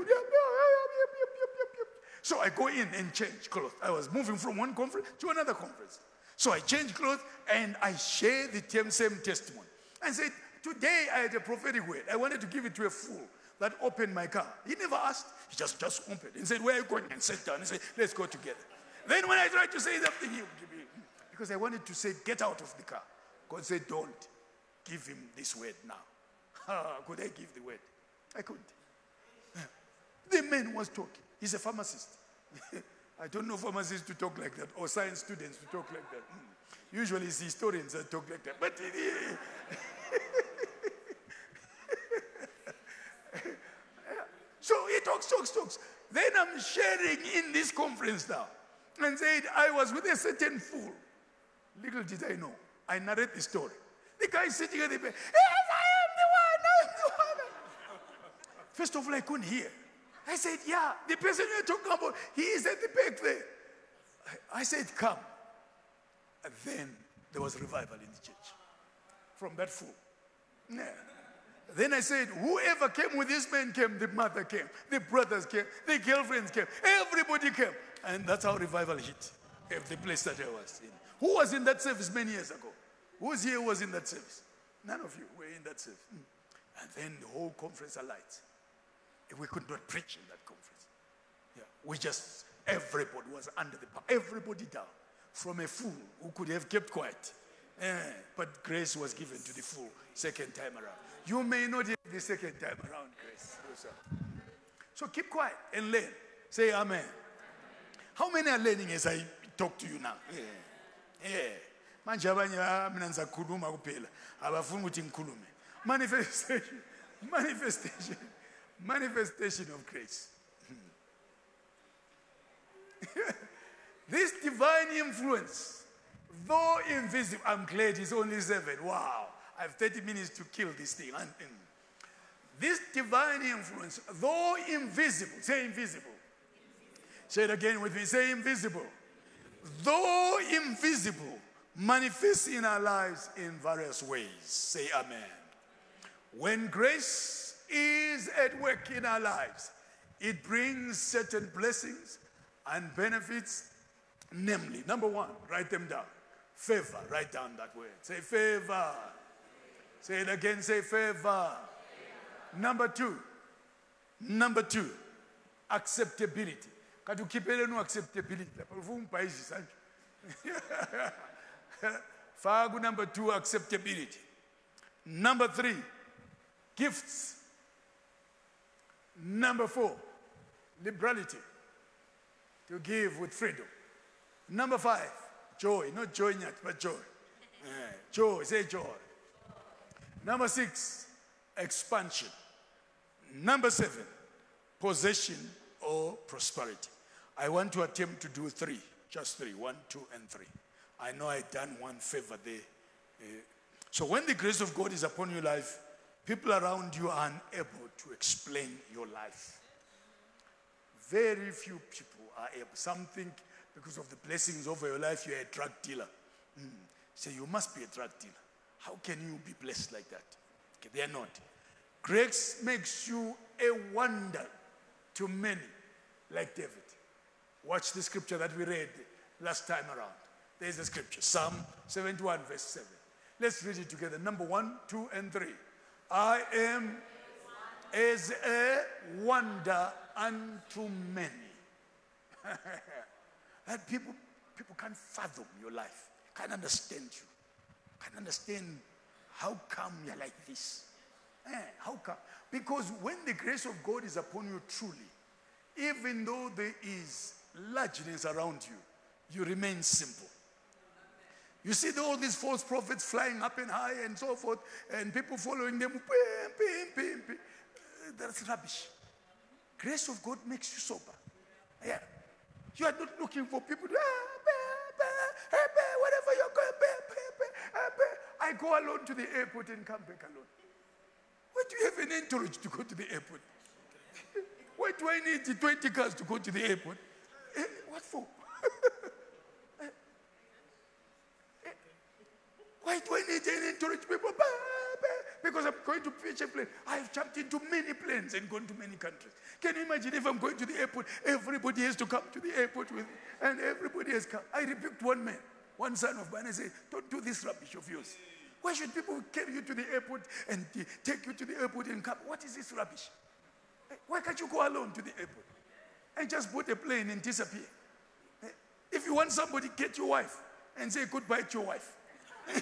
So I go in and change clothes. I was moving from one conference to another conference. So I change clothes and I share the same testimony and said, Today I had a prophetic word. I wanted to give it to a fool that opened my car. He never asked, he just, just opened and said, Where are you going? And sat down and said, Let's go together. Then when I tried to say something, he would give me, because I wanted to say, Get out of the car. God said, Don't give him this word now. Could I give the word? I couldn't. The man was talking. He's a pharmacist. I don't know pharmacists to talk like that or science students to talk like that. Mm. Usually it's historians that talk like that. But so he talks, talks, talks. Then I'm sharing in this conference now and said, I was with a certain fool. Little did I know. I narrate the story. The guy sitting at the back. Yes, I am the one. I am the one. First of all, I couldn't hear. I said, Yeah, the person you're talking about, he is at the back there. I, I said, Come. And then there was revival in the church from that fool. Yeah. Then I said, whoever came with this man came, the mother came, the brothers came, the girlfriends came, everybody came. And that's how revival hit the place that I was in. Who was in that service many years ago? Who was here was in that service? None of you were in that service. Hmm. And then the whole conference alight. We could not preach in that conference. Yeah. We just, everybody was under the power. Everybody down. From a fool who could have kept quiet. Eh, but grace was given to the fool second time around. You may not have the second time around grace. So keep quiet and learn. Say amen. How many are learning as I talk to you now? Yeah. yeah. manje abanye ah, mina ngizakhuluma kuphela abafuni ukuthi ngikhulume manifestation manifestation manifestation of grace this divine influence though invisible i'm glad it's only seven wow i have 30 minutes to kill this thing this divine influence though invisible say invisible Say it again with me. Say invisible. Though invisible, manifests in our lives in various ways. Say amen. When grace is at work in our lives, it brings certain blessings and benefits, namely, number one, write them down. Favor, write down that word. Say favor. Say it again, say favor. favor. Number two, number two, acceptability. Kati ukhipheleni acceptability. Ungibhayizisa nje faka number two acceptability. Number three gifts. Number four liberality. To give with freedom. Number five joy. Not joy yet but joy. Uh, joy. Say joy number six expansion number seven possession or prosperity I want to attempt to do three, just three, one, two, and three. I know I've done one favor there. Uh, so when the grace of God is upon your life, people around you are unable to explain your life. Very few people are able. Some think because of the blessings over your life, you're a drug dealer. Mm. Say, you must be a drug dealer. How can you be blessed like that? Okay, they are not. Grace makes you a wonder to many, like David. Watch the scripture that we read last time around. There's the scripture Psalm 71, verse 7. Let's read it together. Number one, two, and three. I am as a wonder unto many. that people, people can't fathom your life, can't understand you, can't understand how come you're like this. Eh, how come? Because when the grace of God is upon you truly, even though there is largeness around you, you remain simple. You see all these false prophets flying up and high and so forth, and people following them. That's rubbish. Grace of God makes you sober. Yeah. You are not looking for people ah, I go alone to the airport and come back alone. Why do you have an entourage to go to the airport? Why do I need 20 cars to go to the airport? Eh, what for? Eh, eh, why do I need to encourage people? Because I'm going to preach a plane. I've jumped into many planes and gone to many countries. Can you imagine if I'm going to the airport, everybody has to come to the airport with me, and everybody has come. I rebuked one man, one son of mine, and I said, Don't do this rubbish of yours. Why should people carry you to the airport and take you to the airport and come? What is this rubbish? Why can't you go alone to the airport? and just board a plane and disappear. Eh? If you want somebody, get your wife and say goodbye to your wife.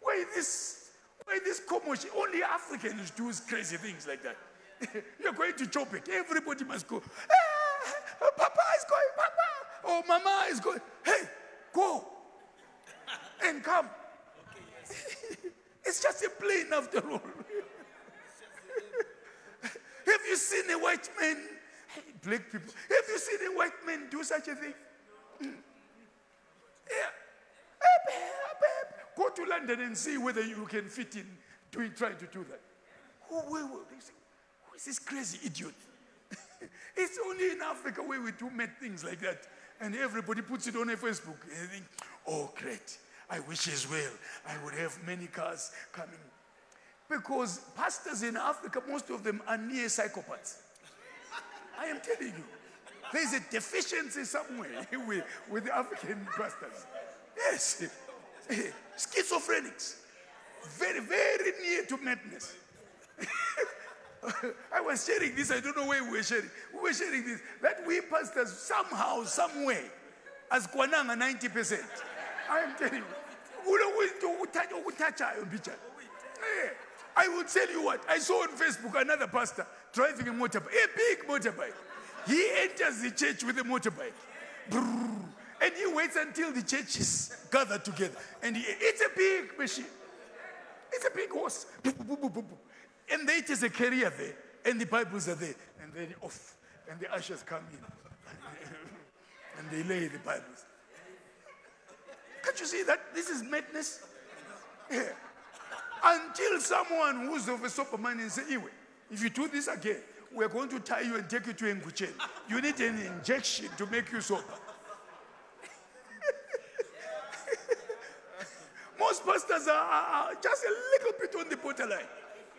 why this? Why this commotion? Only Africans do crazy things like that. You're going to Chopek. Everybody must go. Ah, Papa is going. Papa. Oh, Mama is going. Hey, go and come. Just a plane after all. Have you seen a white man? Black people. Have you seen a white man do such a thing? Yeah. Go to London and see whether you can fit in doing, trying to do that. Who, who, who, who is this crazy idiot? it's only in Africa where we do mad things like that. And everybody puts it on a Facebook. And they think, oh, great. I wish as well I would have many cars coming. Because pastors in Africa, most of them are near psychopaths. I am telling you. There's a deficiency somewhere with, with African pastors. Yes. Eh, schizophrenics. Very, very near to madness. I was sharing this, I don't know where we were sharing. We were sharing this. That we pastors somehow, somewhere, as Kwananga 90%. I am telling you. Eh, I will tell you what, I saw on Facebook another pastor driving a motorbike, a big motorbike. He enters the church with a motorbike. And he waits until the church is gathered together. And he, it's a big machine. It's a big horse. And there it is a carrier there. And the Bibles are there. And then off. And the ushers come in. and they lay the Bibles. Can't you see that? This is madness. Until someone who's of a sober mind and say, anyway, if you do this again, we're going to tie you and take you to Nguchen. You need an injection to make you sober. Most pastors are, are, are, just a little bit on the borderline.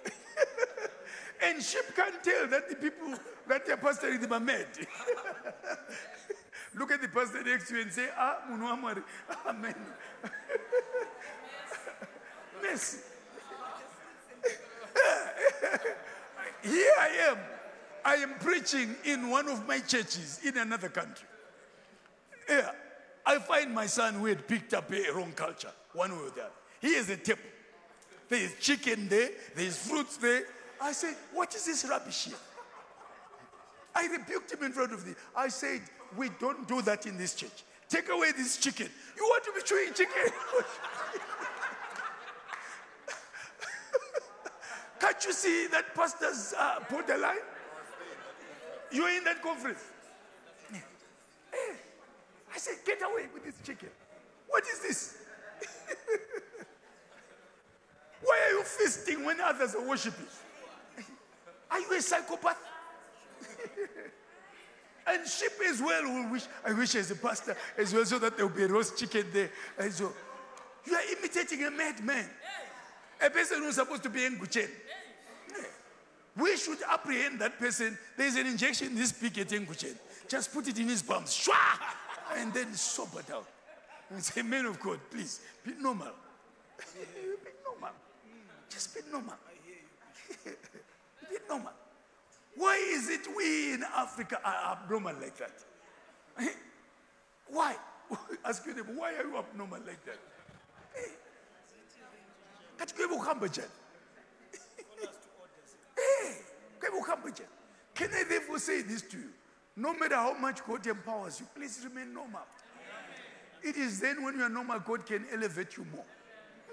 and sheep can't tell that the people that they're pastoring them are mad. Look at the pastor next to you and say, Ah, Munuamari. Amen. Mercy. Here I am. I am preaching in one of my churches in another country. Yeah. I find my son who had picked up a wrong culture, one way or the other. He is a table. There is chicken there, there is fruits there. I said, What is this rubbish here? I rebuked him in front of the. I said, We don't do that in this church. Take away this chicken. You want to be chewing chicken? Can't you see that pastor's uh, borderline? You're in that conference. I said, Get away with this chicken. What is this? Why are you feasting when others are worshiping? Are you a psychopath? and sheep as well will wish, I wish as a pastor as well, so that there will be a roast chicken there. And so you are imitating a madman. A person who's supposed to be in Guchen. We should apprehend that person. There's an injection in this pig at Nguchen. Just put it in his palms. Shwa! And then sober down. And say, man of God, please, be normal. be normal. Just be normal. be normal. Why is it we in Africa are abnormal like that? Why? Ask you them, why are you abnormal like that? Eh? Kuye ukuhamba njani? Eh, hey, kuye ukuhamba njani? Can I therefore say this to you? No matter how much God empowers you, please remain normal. It is then when you are normal, God can elevate you more.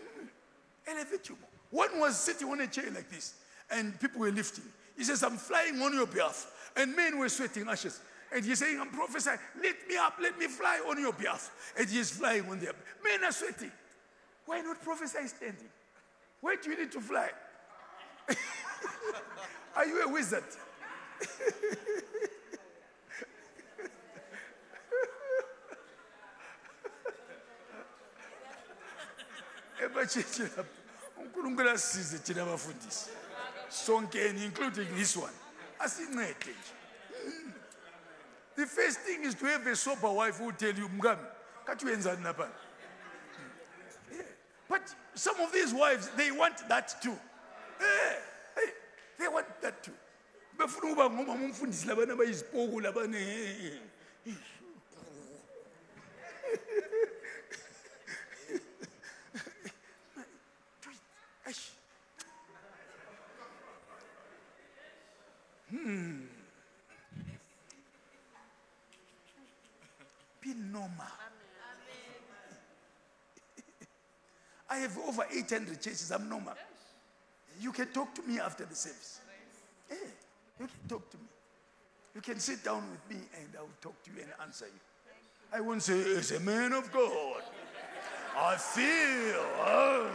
Elevate you more. One was sitting on a chair like this, and people were lifting. He says, I'm flying on your behalf. And men were sweating ashes. And he's saying, I'm prophesying, lift me up, let me fly on your behalf. And he's flying on their Men are sweating. Why not prophesy standing? Where do you need to fly? are you a wizard? sonkeni including this one. Asincede nje. The first thing is to have a sober wife who will tell you mkami kathi uyenzani lapha? But some of these wives they want that too. Hey, they want that too. Befuna ukuba ngomama umfundisi labana labane Hmm. Be normal. I have over 800 churches. I'm normal. You can talk to me after the service. Hey, you can talk to me. You can sit down with me and I will talk to you and answer you. I won't say, as a man of God, I feel. Oh,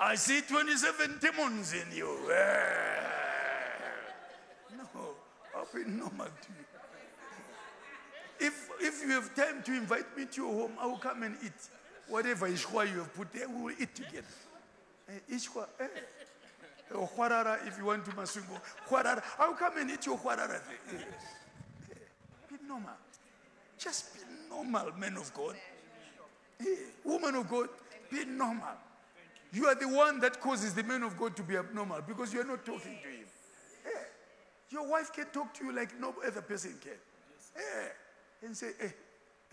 I see 27 demons in you. Yeah. No, normal to you. If, if you have time to invite me to your home, I will come and eat. Whatever ishwa you have put there, we will eat together. Eh, ishwa, eh. Or Huarara, if you want to Masungo. Huarara. I'll come and eat your Huarara. Eh, Be normal. Just be normal, man of God. Hey, woman of God, be normal. You are the one that causes the man of God to be abnormal because you are not talking to him. Your wife can talk to you like no other person can. Hey, and say, hey,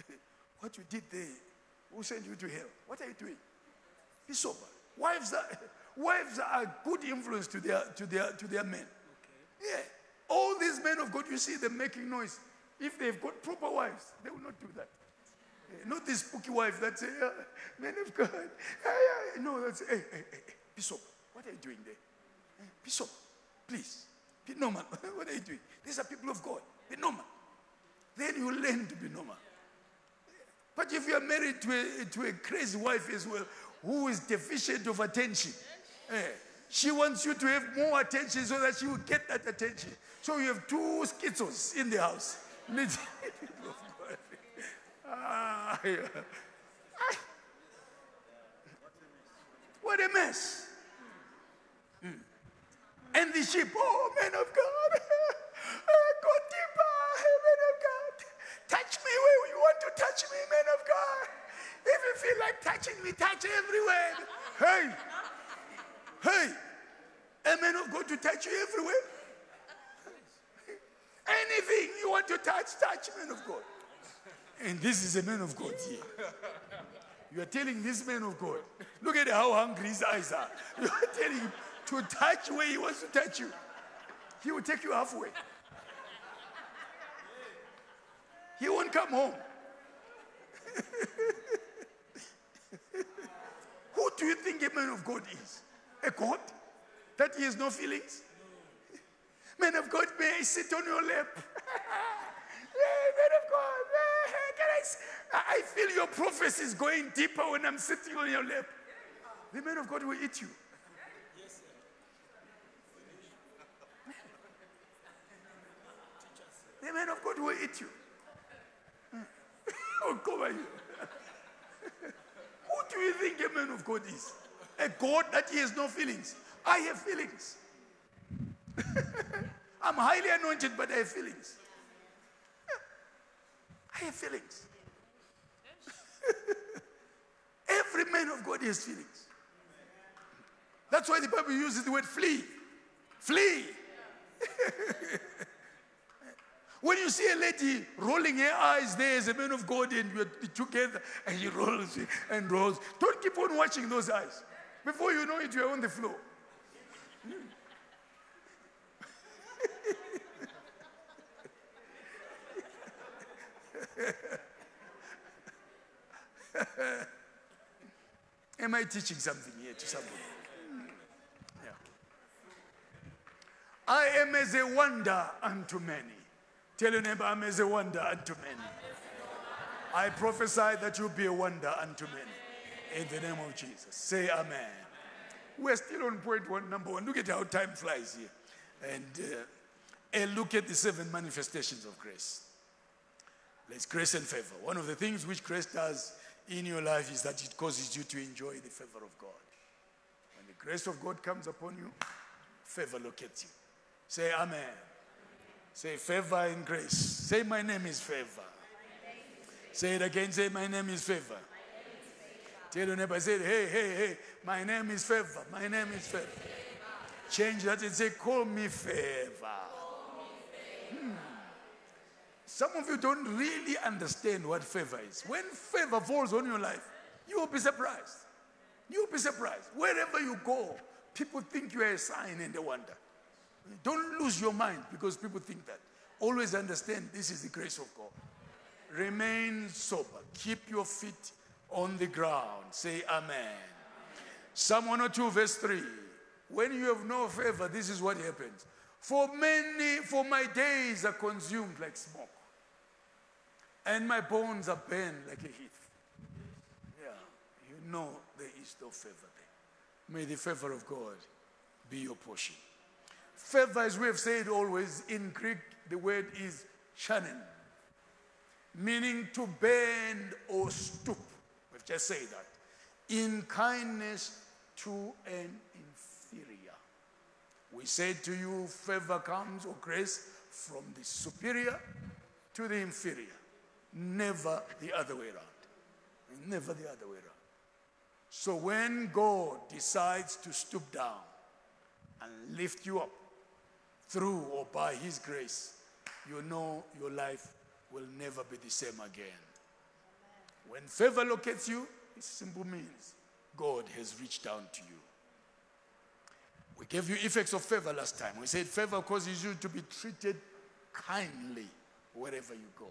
what you did there will send you to hell. What are you doing? Be sober. Wives are, wives are good influence to their, to their, to their men. Yeah. All these men of God, you see them making noise. If they've got proper wives, they will not do that. Eh, Not this spooky wife that say, "Ah, man of God. ah, yeah." No, that's, hey, hey, hey, be sober. What are you doing there? Eh, Be sober. Please. Be normal. what are you doing? These are people of God. Be normal. Then you learn to be normal. But if you are married to a, to a crazy wife as well, who is deficient of attention, eh, she wants you to have more attention so that she will get that attention. So you have two schizos in the house. Ah, yeah. Ah. What a mess. And the sheep, oh, man of God, Ah, go deeper, man of God. Touch me where you want to touch me, man of God. If you feel like touching me, touch everywhere. Hey, hey, a man of God to touch you everywhere. Anything you want to touch, touch, man of God. And this is a man of God here. You are telling this man of God, look at how hungry his eyes are. You are telling him to touch where he wants to touch you. He will take you halfway. He won't come home. Who do you think a man of God is? A God? That he has no feelings? Man of God, may I sit on your lap? Yeah, man of God, can I I feel your prophecy is going deeper when I'm sitting on your lap. The man of God will eat you. The man of God will eat you. Hmm. oh, cover you. Who do you think a man of God is? A God that he has no feelings. I have feelings. I'm highly anointed, but I have feelings. I have feelings. Every man of God has feelings. That's why the Bible uses the word flee. Flee. When you see a lady rolling her eyes there as a man of God and you're together and she rolls and rolls, don't keep on watching those eyes. Before you know it, you're on the floor. Am I teaching something here to somebody? I am as a wonder unto many. Tell your neighbor, I'm as a wonder unto many. I prophesy that you'll be a wonder unto many. In the name of Jesus. Say amen. We're still on point one, number one. Look at how time flies here. And, uh, and look at the seven manifestations of grace. There's grace and favor. One of the things which grace does in your life is that it causes you to enjoy the favor of God. When the grace of God comes upon you, favor locates you. Say amen. Say favor and grace. Say my name is favor. Say it again. Say my name is favor. Tell your neighbor, say, hey, hey, hey, my name is favor. My name is favor. Change that and say, call me favor. Hmm. Some of you don't really understand what favor is. When favor falls on your life, you will be surprised. You will be surprised. Wherever you go, people think you are a sign and a wonder. Don't lose your mind because people think that. Always understand this is the grace of God. Remain sober. Keep your feet on the ground. Say amen. Psalm 102, verse 3. When you have no favor, this is what happens. For many, for my days are consumed like smoke, and my bones are burned like a heath. Yeah, you know there is no favor there. May the favor of God be your portion. Favor, as we have said always, in Greek, the word is chanan, meaning to bend or stoop. We've just said that. In kindness to an inferior. We said to you, favor comes or grace from the superior to the inferior, never the other way around. Never the other way around. So when God decides to stoop down and lift you up through or by His grace, you know your life will never be the same again. When favor locates you, it simply means God has reached down to you. We gave you effects of favor last time. We said favor causes you to be treated kindly wherever you go.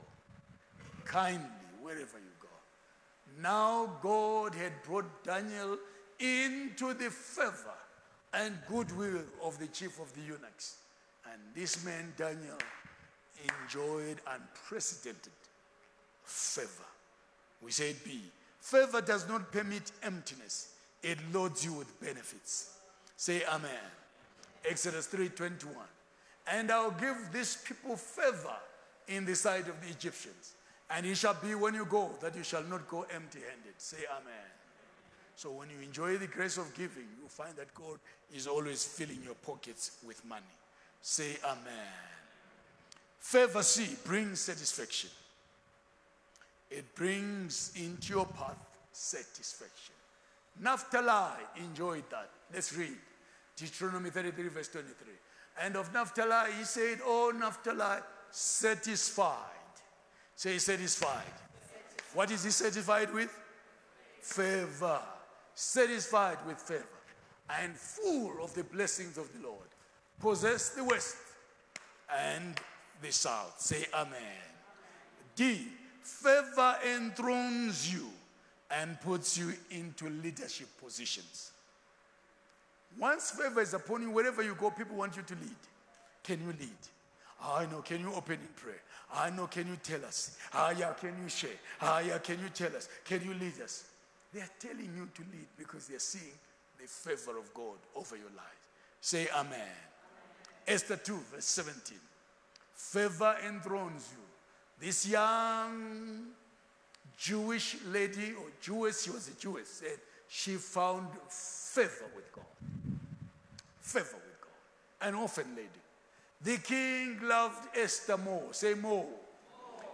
Kindly wherever you go. Now God had brought Daniel into the favor and goodwill of the chief of the eunuchs. And this man, Daniel, enjoyed unprecedented favor. We said B. Favor does not permit emptiness, it loads you with benefits. Say amen. Exodus 3:21. And I'll give these people favor in the sight of the Egyptians. And it shall be when you go that you shall not go empty-handed. Say amen. So when you enjoy the grace of giving, you find that God is always filling your pockets with money. Say amen. Favor C brings satisfaction. It brings into your path satisfaction. Naphtali enjoyed that. Let's read Deuteronomy 33, verse 23. And of Naphtali, he said, Oh, Naphtali, satisfied. Say, satisfied. What is he satisfied with? Favor. Satisfied with favor. And full of the blessings of the Lord. Possess the west and the south. Say, Amen. D. Favor enthrones you and puts you into leadership positions. Once favor is upon you, wherever you go, people want you to lead. Can you lead? I know. Can you open in prayer? I know. Can you tell us? Yeah. Can you share? Yeah. Can you tell us? Can you lead us? They are telling you to lead because they are seeing the favor of God over your life. Say Amen. Esther 2, verse 17. Favor enthrones you. This young Jewish lady, or Jewess, she was a Jewess, said she found favor with God. Favor with God. An orphan lady. The king loved Esther more. Say more. more.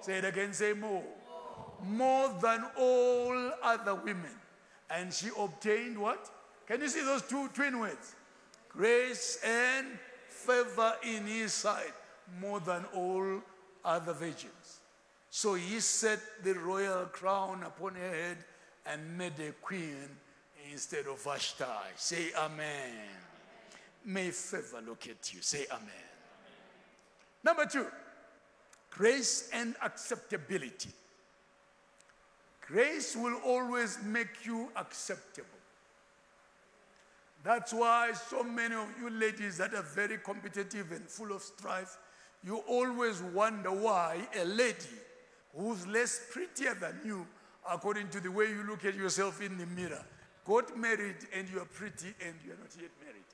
Say it again, say more. more. More than all other women. And she obtained what? Can you see those two twin words? Grace and favor in his sight more than all other virgins. So he set the royal crown upon her head and made a queen instead of Vashti. Say amen. May favor locate you. Say amen. Number two, grace and acceptability. Grace will always make you acceptable. That's why so many of you ladies that are very competitive and full of strife, you always wonder why a lady who's less prettier than you, according to the way you look at yourself in the mirror, got married and you are pretty and you are not yet married.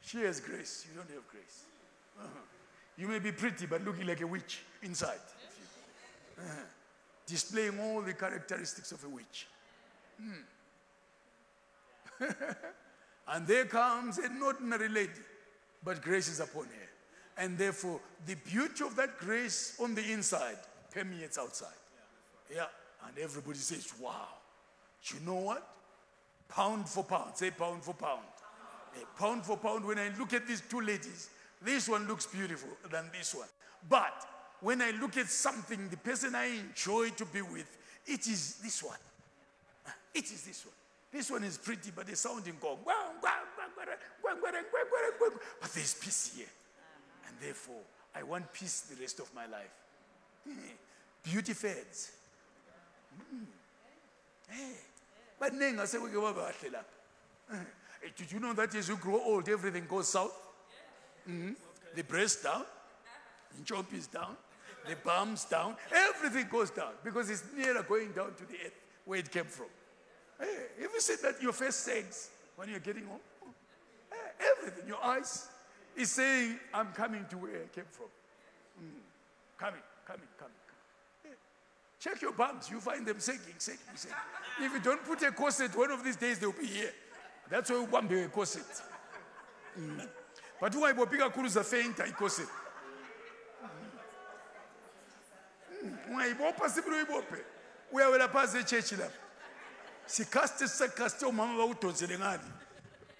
She has grace, you don't have grace. Uh-huh. You may be pretty but looking like a witch inside. Uh-huh. Displaying all the characteristics of a witch. Mm. and there comes an ordinary lady, but grace is upon her. And therefore, the beauty of that grace on the inside permeates outside. Yeah. And everybody says, wow. You know what? Pound for pound. Say pound for pound. pound for pound. When I look at these two ladies, this one looks beautiful than this one. But when I look at something, the person I enjoy to be with, it is this one. It is this one. This one is pretty, but the sounding go. But there's peace here. And therefore, I want peace the rest of my life. beauty fads Mm. Eh, lapha Eh, did you know that as you grow old everything goes south Mhm. the breast down the chop is down the bum's down everything goes down because it's nearer going down to the earth where it came from Hey, have you seen that your face sags when you're getting home? Hey, everything, your eyes is saying, I'm coming to where I came from. Mm. Coming, coming, coming. Hey, Check your bums, you find them sagging, sagging, sagging. If you don't put a corset, one of these days they'll be here. That's why bump a corset. Mm. But why bopiga kuruza fainta corset? ungayibopha sibili uyibophe uyawela phansi echechi lapha sikhaste sisakhaste omama bakudonsele ngani?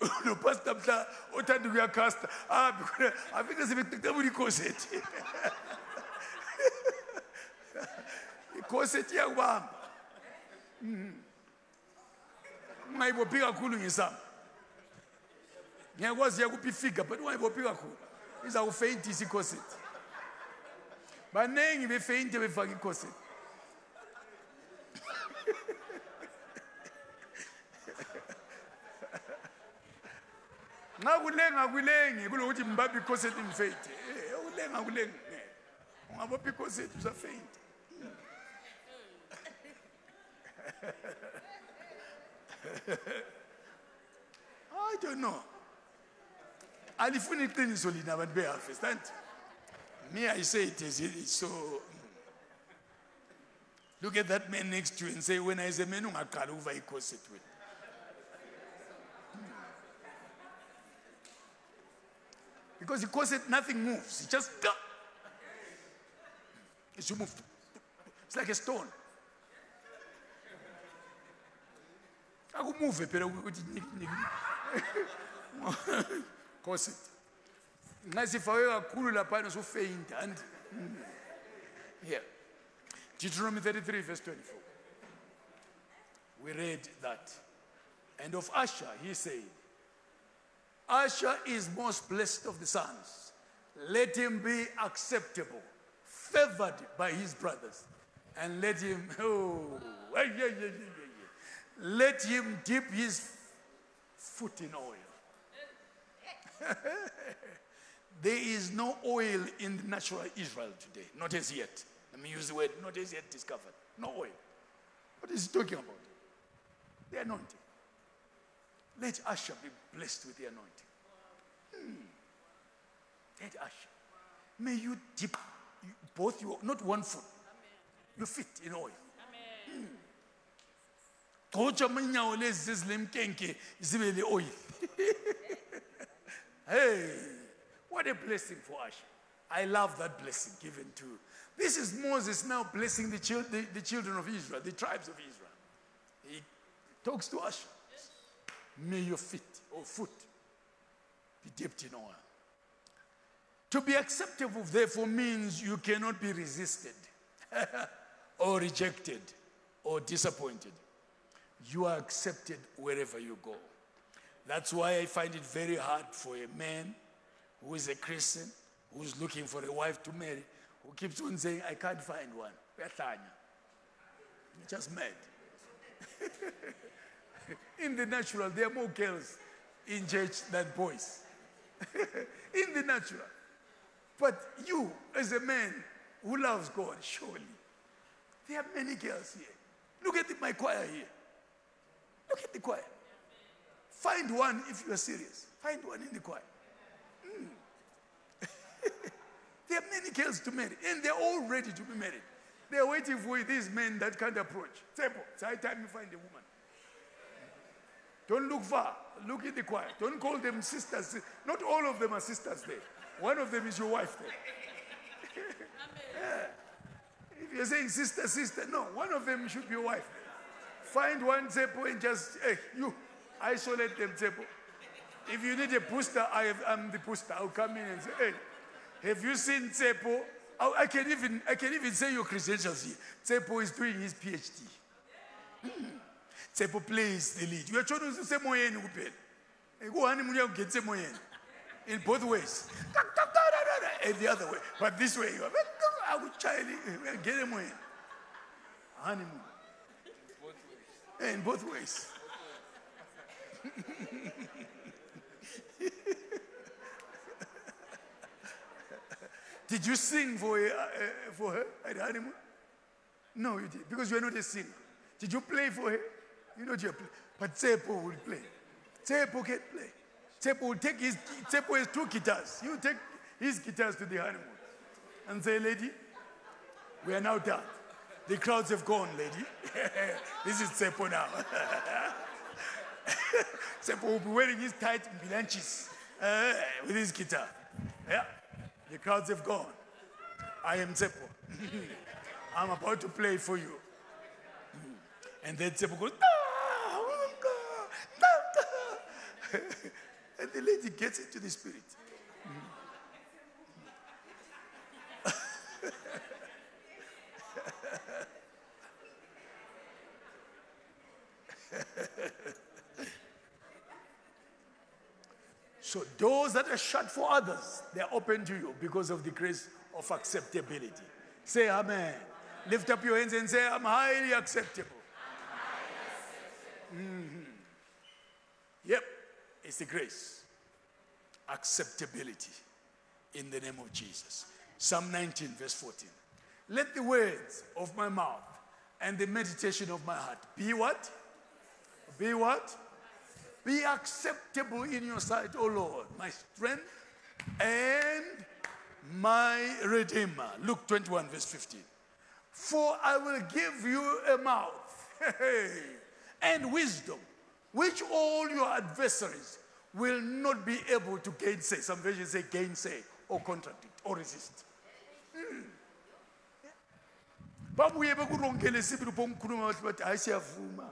Nopasta mhla othanda ukuyakhasta ahambi khona afike sebeqeqebula ikhosethi ikhosethi iyakubamba. Mhm. ungayibophi kakhulu ngesamba. Ngiyakwazi yakuphi ifiga but ungayibophi kakhulu. Izakufeyintisa ikhosethi baningi befeyinte befake ikhosethi nxa kulenga kulengi kulokuthi mbambe ikhosethi ngifeyinte Eh, ukulenga kulengi ngeke. ungabopha ikhosethi usafeyinte i don't know. Alifuni iqiniso lina abantu beharvest anti me i say it it is so mm. look at that man next to you and say wena as a man ungaqala ukuva ikhosethi wena Because the corset, nothing moves. It just it's removed. It's like a stone. akumove phela ukuthi corset nxa sifake kakhulu laphana sufeyinta and mm. here deuteronomy 33 verse 24 we read that and of asher he said Asher is most blessed of the sons. Let him be acceptable, favored by his brothers, and let him, oh, ay, ay, ay. let him dip his foot in oil. there is no oil in the natural Israel today, not as yet. Let me use the word, not as yet discovered. No oil. What is he talking about? The anointing. Let Asher be blessed with the anointing. Let May you dip you- both your, not one foot, your feet in oil. Hmm. Gcotsha amanyawo lezi sezilemkenke zibe le oil. hey, what a blessing for Asher. I love that blessing given to. This is Moses now blessing the, chil- the, the children of Israel, the tribes of Israel. He talks to Asher. May your feet or foot be dipped in oil. To be acceptable, therefore, means you cannot be resisted or rejected or disappointed. You are accepted wherever you go. That's why I find it very hard for a man who is a Christian, who's looking for a wife to marry, who keeps on saying, I can't find one. You're just mad. In the natural, there are more girls in church than boys. in the natural. But you, as a man who loves God, surely, there are many girls here. Look at my choir here. Look at the choir. Find one if you are serious. Find one in the choir. Mm. there are many girls to marry, and they're all ready to be married. They're waiting for these men that can't approach. Simple. It's high time you find a woman. Don't look far. Look in the choir. Don't call them sisters. Not all of them are sisters there. One of them is your wife. Yeah. If you're saying sister, sister, no, one of them should be your wife. Find one Tsepo and just, hey, you, isolate them, Tsepo. If you need a booster, I have, I'm the booster. I'll come in and say, hey, have you seen Tsepo? I, I can even, I can even say your credentials here. Tsepo is doing his PhD. Tsepo plays the lead. You are Uyatsho usemoyeni kuphela. Eh, Ku-honeymoon uyakungenisa emoyeni. In both ways. And the other way. But this way, you are- awutshayeli, uyangena emoyeni. honeymoon. Both ways. In both ways. did you sing for her, uh, for her at the honeymoon? No, you did, because you are not a singer. Did you play for her? You know you play. But Tsepo will play. Tsepo can play. Tsepo will take his, Tsepo has two guitars. He will take his guitars to the honeymoon and say, lady, we are now done. The crowds have gone, lady. this is Tsepo now. Tsepo will be wearing his tight bilanchis uh, with his guitar. Yeah, the crowds have gone. I am Tsepo. I'm about to play for you. And then Tsepo goes, "Ah, oh ah, ah." And the lady gets into the spirit. So doors that are shut for others, they're open to you because of the grace of acceptability. Say amen. Lift up your hands and say, I'm highly acceptable. Mhm. Yep, it's the grace. Acceptability in the name of Jesus. Psalm 19, verse 14. Let the words of my mouth and the meditation of my heart be what? Be what? Be acceptable in your sight, O Lord, my strength and my redeemer. Luke 21, verse 15. For I will give you a mouth and wisdom, which all your adversaries will not be able to gainsay. Some versions say gainsay or contradict or resist. Mm. babuye bekurongele sibili pomkhuluma bathi bathi hayi siyavuma.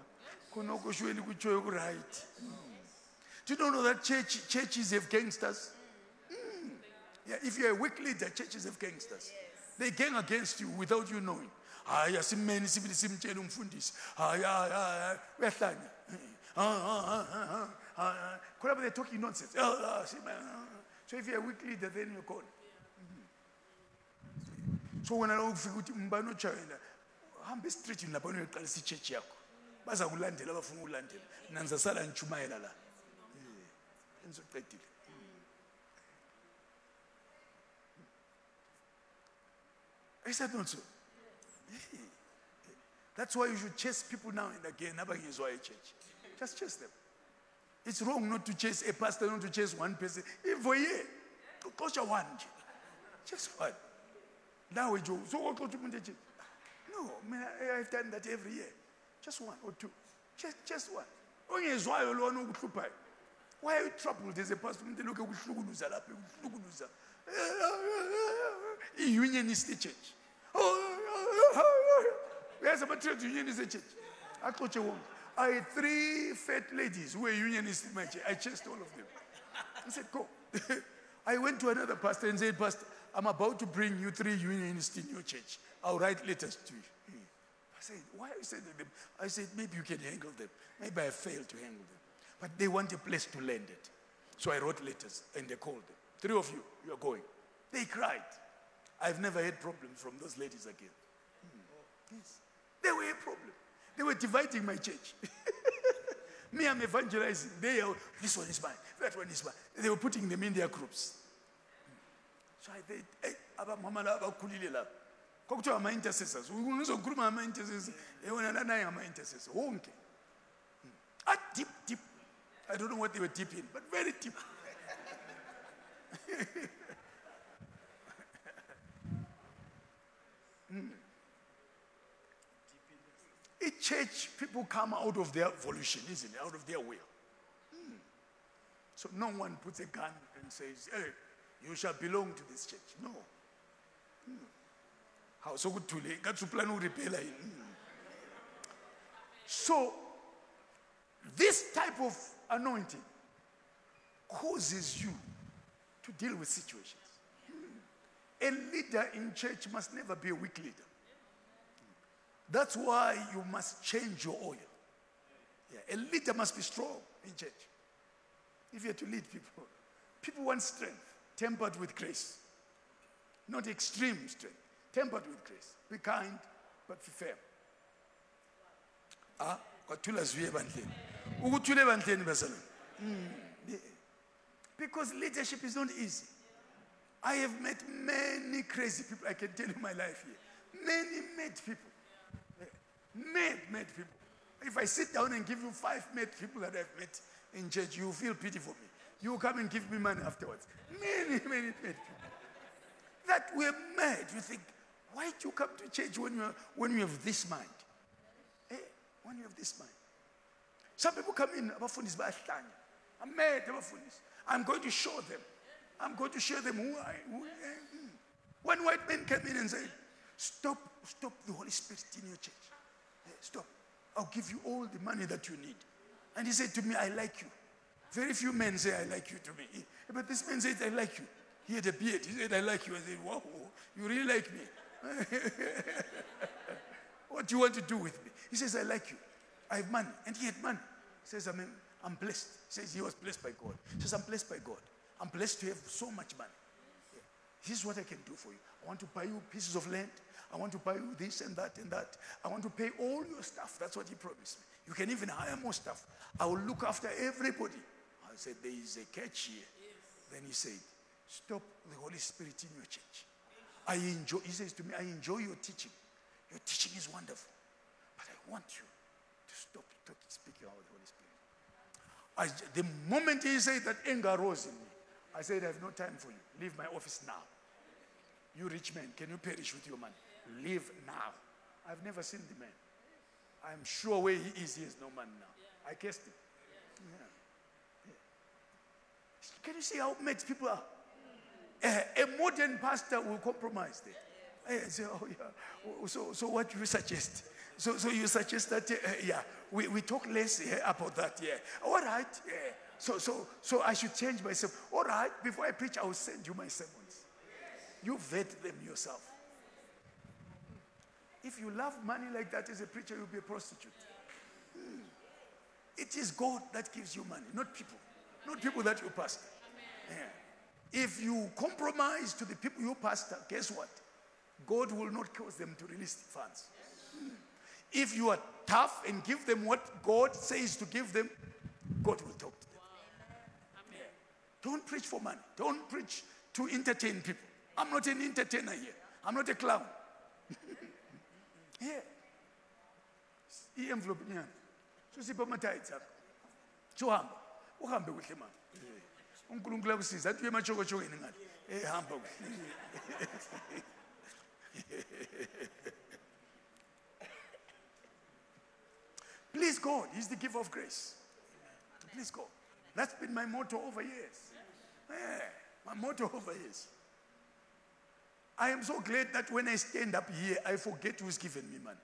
Khonoko shweni kutshoyo kuright mm. do you don't know that church, churches have gangsters? Mm. yeah, if you're a weak leader churches have gangsters. They gang against you without you knowing. Hayi asimeni sibili simtshele umfundisi. Hayi hayi, hayi, uyahlanya mm. Ah, ah, ah, ah, ah, ah. khonapho they're talking nonsense. So if you're a weak leader then you're gone. So wena la ukufika ukuthi mbani ojayela hamba estrithini lapha uyoqalisa ichechi yakho. Baza kulandela abafuna ukulandela. Mina ngizasala ntshumayela la. Eh, enizoqedile is that not so Eh, that's why you should chase people now and again abangezwayo church just chase them. It's wrong not to chase a pastor not to chase one person. Even for a year uxosha one just one. Nawe nje uzokoxosha umuntu echechi no mina i've done that every year. Just one or two. Just, just one. Ongezwayo lona ukuhluphayo why are you troubled as a pastor? Umuntu elokhu ekuhlukuluza lapha ekuhlukuluza i-unionist church. Oh, oh, oh, Uyazi ama-trade unionist church. Axotshe wonke i had three fat ladies who were unionists in my church i chased all of them I said, go. I went to another pastor and said, Pastor, I'm about to bring you three unionists in your church. I'll write letters to you. I said, why are you sending them? I said, maybe you can handle them. Maybe I failed to handle them. But they want a place to land it. So I wrote letters and they called them. Three of you, you are going. They cried. I've never had problems from those ladies again. Hmm. Yes. They were a problem. They were dividing my church. Me, I'm evangelizing. They are, this one is mine, that one is mine. They were putting them in their groups. So I said, hey, abamama laba abakhulile lapha. Kwakuthiwa ama-intercessors. Ngizokhuluma ngama-intercessors. Yewona lana ngama-intercessors. Wonke. Hmm. Ah, deep, deep. I don't know what they were deep in, but very deep. Church, people come out of their volition, isn't it? Out of their will. Hmm. So no one puts a gun and says, hey, you shall belong to this church. No. Hmm. How so good to plan. So this type of anointing causes you to deal with situations. Hmm. A leader in church must never be a weak leader. That's why you must change your oil. Yeah, a leader must be strong in church. If you're to lead people, people want strength, tempered with grace. Not extreme strength, tempered with grace. Be kind, but be firm. ah kwathula ziwe ebandleni ukuthula ebandleni bazalwane Mm, yeah. because leadership is not easy i have met many crazy people i can tell you my life here many mad people. Mad mad people if i sit down and give you five mad people that i've met in church you feel pity for me you come and give me money afterwards many many mad people that we're mad. You think, why do you come to church when you, when you have this mind? Eh? When you have this mind. Some people come in. I'm mad. I'm going to show them. I'm going to show them who I who, eh, mm. One white men came in and said, Stop, stop the Holy Spirit in your church. Stop. I'll give you all the money that you need. And he said to me, I like you. Very few men say, I like you to me. But this man said, I like you. He had a beard. He said, I like you. I said, Wow, you really like me. what do you want to do with me? He says, I like you. I have money. And he had money. He says, I'm, I'm blessed. He says he was blessed by God. He says, I'm blessed by God. I'm blessed to have so much money. Yeah. This is what I can do for you. I want to buy you pieces of land. I want to buy you this and that and that. I want to pay all your stuff. That's what he promised me. You can even hire more stuff. I will look after everybody. I said, There is a catch here. Then he said, Stop the Holy Spirit in your church. I enjoy, he says to me, I enjoy your teaching. Your teaching is wonderful. But I want you to stop talking, speaking about the Holy Spirit. I, the moment he said that anger rose in me, I said, I have no time for you. Leave my office now. You rich man, can you perish with your money? Leave now. I've never seen the man. I'm sure where he is, he is no man now. I guessed him. Yeah. Yeah. Can you see how mad people are? A, a modern pastor will compromise that. Eh, say, oh, yeah. So, so what you suggest? So, so you suggest that, uh, yeah, we, we talk less yeah, about that, yeah. All right, yeah. So, so, so I should change myself. All right, before I preach, I will send you my sermons. You vet them yourself. If you love money like that as a preacher, you'll be a prostitute. It is God that gives you money, not people. Not people that you pastor. Yeah. If you compromise to the people you pastor, guess what? God will not cause them to release the funds. If you are tough and give them what God says to give them, God will talk to them. Yeah. Don't preach for money. Don't preach to entertain people. I'm not an entertainer here. I'm not a clown. yeah. i-envelope nyana susipha ama-tides akho suhamba uhambe kuhle mama unkulunkulu akusiza athi uye emashokotshokeni ngale Eh, hamba kuhle Please God, He's the giver of grace. Please God. That's been my motto over years. Yeah, my motto over years. I am so glad that when I stand up here, I forget who's given me money.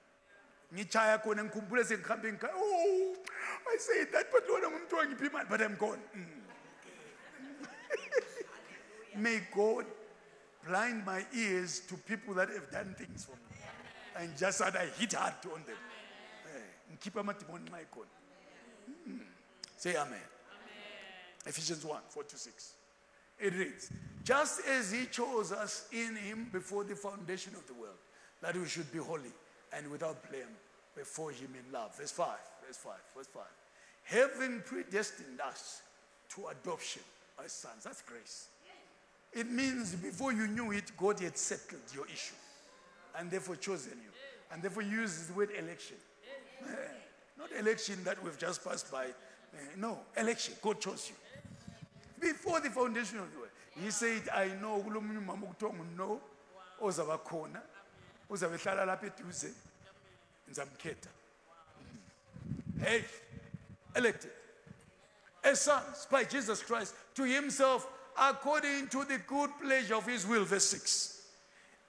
Ngichaya khona ngikhumbule sengihambe ngikha oh I said that but lona ngumuntu wangiphi imali but I'm gone. Mm. May God blind my ears to people that have done things for me. And just that I hit hard on them. Eh, Ngikhipha amadimoni nxa ekhona. Mm. Say amen. Ephesians 1 4 to 6. It reads, Just as he chose us in him before the foundation of the world, that we should be holy and without blame before him in love. Verse 5, verse 5, verse 5. Having predestined us to adoption as sons. That's grace. It means before you knew it, God had settled your issue and therefore chosen you. And therefore uses the word election. Not election that we've just passed by. No, election. God chose you before the foundation of the world. He said, I know kulo munye umama okuthiwa nguno ozaba khona uzabe hlala lapha eduze ngizamkhetha. Hey, elected as sons by Jesus Christ to himself according to the good pleasure of his will. Verse 6.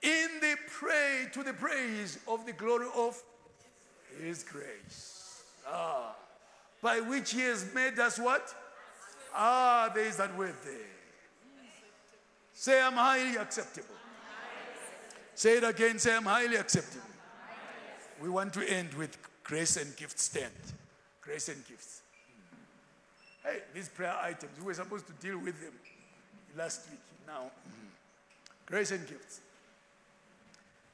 In the pray to the praise of the glory of his grace. Ah, by which he has made us what? Ah, there is that word there. Say, I'm highly acceptable. Say it again. Say, I'm highly acceptable. We want to end with grace and gifts stand. Grace and gifts. Hey, these prayer items, we were supposed to deal with them last week. Now, grace and gifts.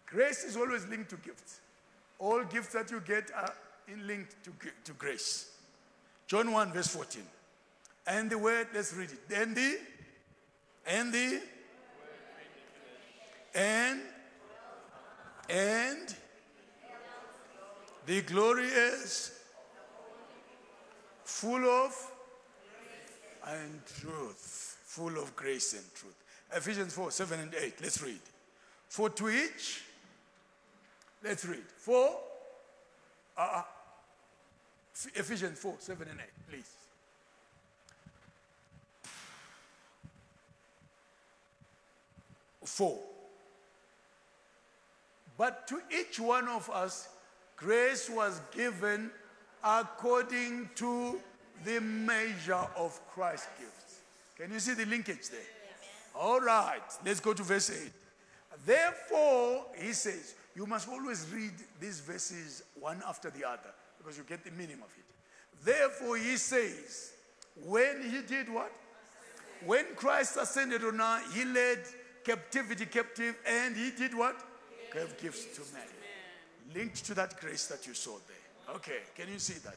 Grace is always linked to gifts. All gifts that you get are in linked to, to grace. John 1, verse 14. And the word, let's read it. And the, and the, and, and the glory is full of and truth, full of grace and truth. Ephesians 4, 7 and 8. Let's read. For to each, let's read. For, uh, uh, Ephesians 4, 7 and 8, please. Four. But to each one of us, grace was given according to the measure of Christ's gifts. Can you see the linkage there? All right, let's go to verse 8. Therefore, he says, you must always read these verses one after the other because you get the meaning of it. Therefore, he says, when he did what? When Christ ascended on high, he led captivity captive and he did what? Gave gifts to men. Linked to that grace that you saw there. Okay, can you see that?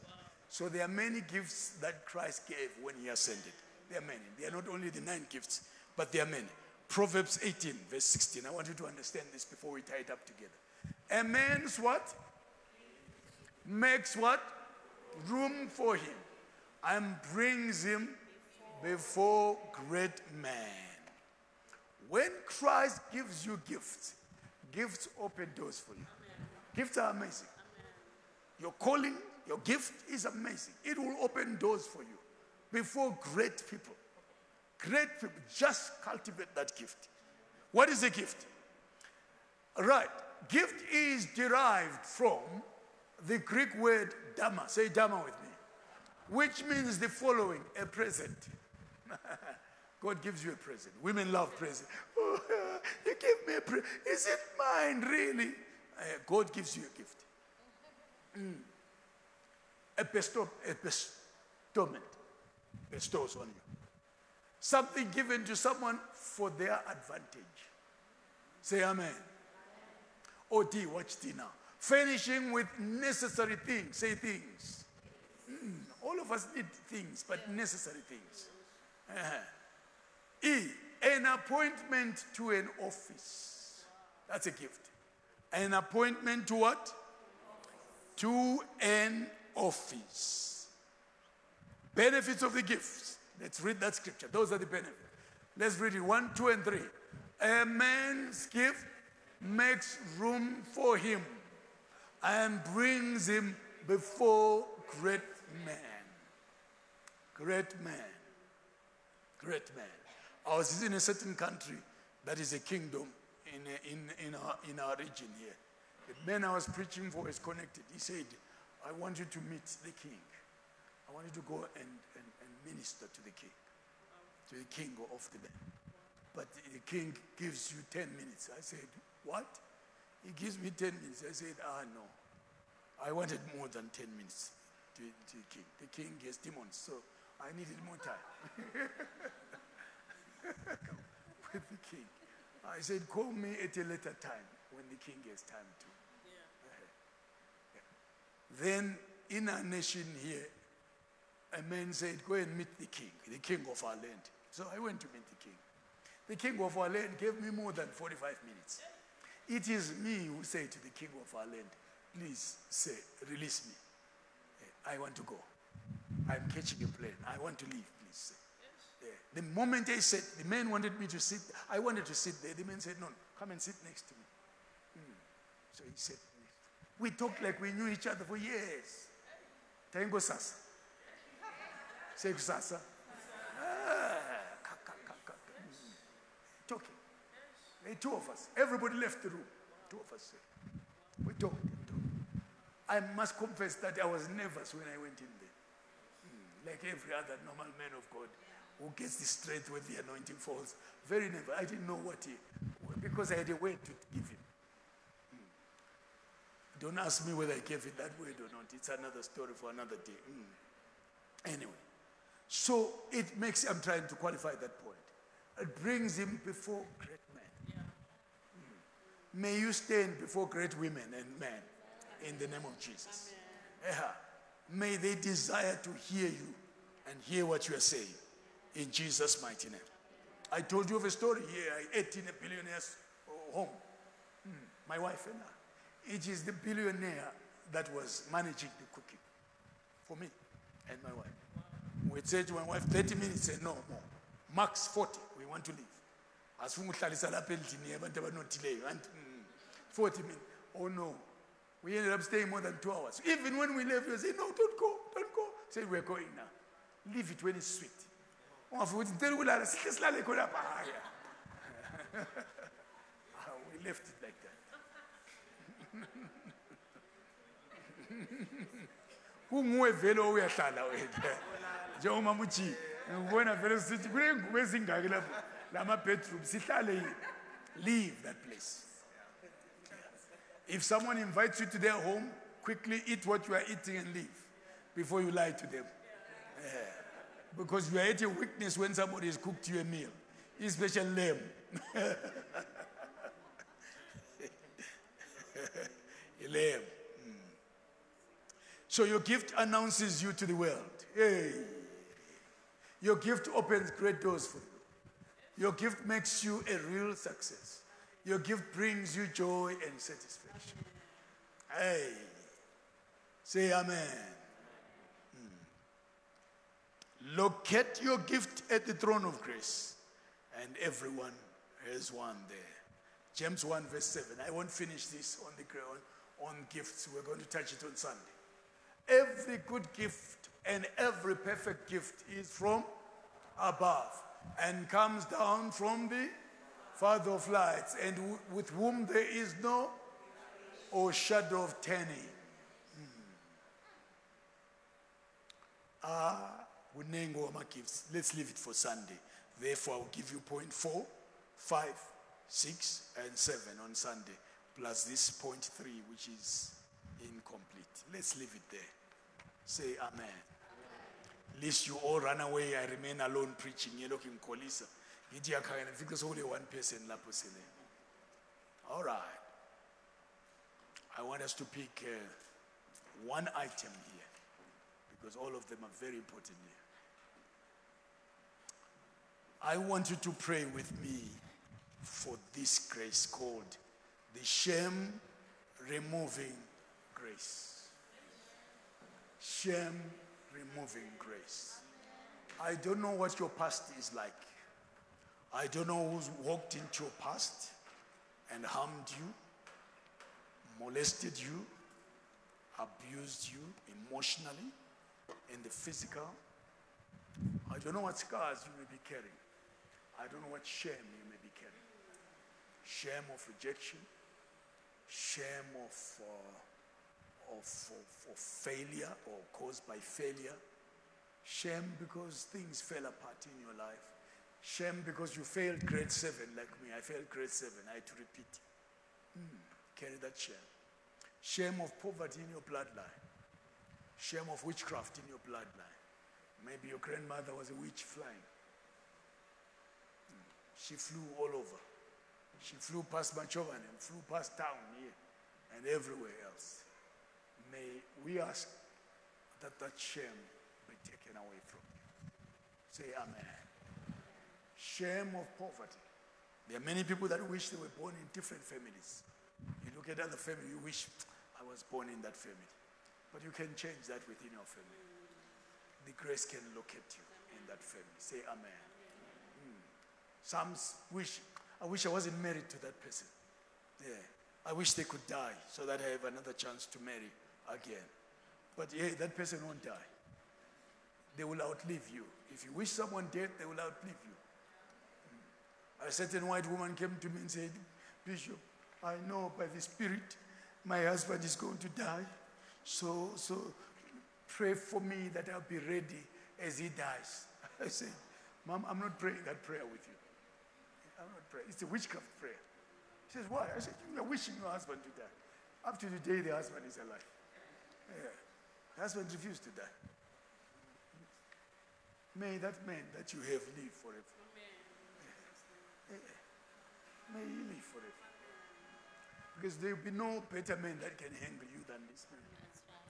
So there are many gifts that Christ gave when he ascended. There are many. They are not only the nine gifts, but there are many. Proverbs 18, verse 16. I want you to understand this before we tie it up together. A man's what? Makes what? Room for him and brings him before great men. When Christ gives you gifts, gifts open doors for you. Gifts are amazing. Your calling, your gift is amazing. It will open doors for you before great people. Great people. Just cultivate that gift. What is a gift? Right. Gift is derived from the Greek word dama. Say dama with me. Which means the following a present. God gives you a present. Women love presents. Oh, you give me a present. Is it mine, really? Uh, God gives you a gift. Mm. A, bestow, a bestowment bestows on you. Something given to someone for their advantage. Say amen. Oh, D, watch D now. Finishing with necessary things. Say things. Mm, all of us need things, but necessary things. Uh-huh. E, an appointment to an office. That's a gift. An appointment to what? To an office. Benefits of the gifts. Let's read that scripture. Those are the benefits. Let's read it. One, two, and three. A man's gift makes room for him and brings him before great men. Great men. Great men. I was in a certain country that is a kingdom in, in, in, our, in our region here. The man I was preaching for is connected. He said, I want you to meet the king. I want you to go and, and, and minister to the king, to the king of the land. But the king gives you 10 minutes. I said, What? He gives me 10 minutes. I said, Ah, no. I wanted more than 10 minutes to, to the king. The king has demons, so I needed more time. With the king. I said, Call me at a later time when the king has time to. Uh-huh. Yeah. Then in our nation here, a man said, Go and meet the king, the king of our land. So I went to meet the king. The king of our land gave me more than 45 minutes. It is me who say to the king of our land, Please say, release me. Uh, I want to go. I'm catching a plane. I want to leave, please. The moment I said, the man wanted me to sit, I wanted to sit there. The man said, No, come and sit next to me. Mm. So he said, We talked like we knew each other for years. Tango Sasa. Say Sasa. Ah, Talking. Hey, two of us. Everybody left the room. Two of us. We talked. I must confess that I was nervous when I went in there. Mm, like every other normal man of God who gets the strength when the anointing falls. Very never. I didn't know what he, because I had a word to give him. Mm. Don't ask me whether I gave it that word or not. It's another story for another day. Mm. Anyway, so it makes, I'm trying to qualify that point. It brings him before great men. May you stand before great women and men in the name of Jesus. Yeah. May they desire to hear you and hear what you are saying in Jesus' mighty name. I told you of a story here. I ate in a billionaire's uh, home. Hmm, My wife and I. It is the billionaire that was managing the cooking for me and my wife. We said to my wife, 30 minutes, said no more. Max 40, we want to leave. asifuna ukuhlalisa lapha endlini yabantu abanothileyo And, mm, 40 minutes oh no we ended up staying more than two hours even when we left we say no don't go don't go say we're going now leave it when it's sweet ungafika ukuthi ngicela ukulala sihle silale khonapha haya Ah, we left it like that kunguwe vele oyahlala wena njengomama uji ngibona vele sithi kunengubo ezingaki lapho lama-bedroom sihlale yini leave that place. If someone invites you to their home quickly eat what you are eating and leave before you lie to them. Yeah. Because you are at a weakness when somebody has cooked you a meal especially lamb lamb hmm. so your gift announces you to the world. Hey. Your gift opens great doors for you. Your gift makes you a real success. Your gift brings you joy and satisfaction. Hey. Say amen. Locate your gift at the throne of grace, and everyone has one there. James 1, verse 7. I won't finish this on the ground on gifts. We're going to touch it on Sunday. Every good gift and every perfect gift is from above and comes down from the Father of lights, and w- with whom there is no or shadow of turning. Ah, unengo my gifts. Let's leave it for Sunday. Therefore, I'll give you point four, five, six, and seven on Sunday, plus this point three, which is incomplete. Let's leave it there. Say amen. Lest you all run away, I remain alone preaching. You're looking kolisa. Ngithi yakhangela ngifice sekule one person lapho sele. All right. I want us to pick uh, one item here because all of them are very important here. I want you to pray with me for this grace called the shame removing grace. Shame removing grace. I don't know what your past is like. I don't know who's walked into your past and harmed you, molested you, abused you emotionally, in the physical. I don't know what scars you may be carrying. I don't know what shame you may be carrying. Shame of rejection, shame of, uh, of, of, of failure or caused by failure, shame because things fell apart in your life, shame because you failed grade seven like me. I failed grade seven. I had to repeat. Mm, carry that shame. Shame of poverty in your bloodline. Shame of witchcraft in your bloodline. Maybe your grandmother was a witch flying. She flew all over. She flew past Machovan and flew past town here and everywhere else. May we ask that that shame be taken away from you. Say amen. Shame of poverty. There are many people that wish they were born in different families. You look at other family, you wish I was born in that family. But you can change that within your family. The grace can locate you in that family. Say amen. Mm. Some wish, I wish I wasn't married to that person. Yeah. I wish they could die so that I have another chance to marry again. But yeah, that person won't die. They will outlive you. If you wish someone dead, they will outlive you. A certain white woman came to me and said, Bishop, I know by the Spirit my husband is going to die. So, so pray for me that I'll be ready as he dies. I said, Mom, I'm not praying that prayer with you. Praying. It's a witchcraft prayer. She says, Why? I said, You are wishing your husband to die. Up to the day the husband is alive. Yeah. The husband refused to die. May that man that you have live forever. May he live forever. Because there will be no better man that can handle you than this man.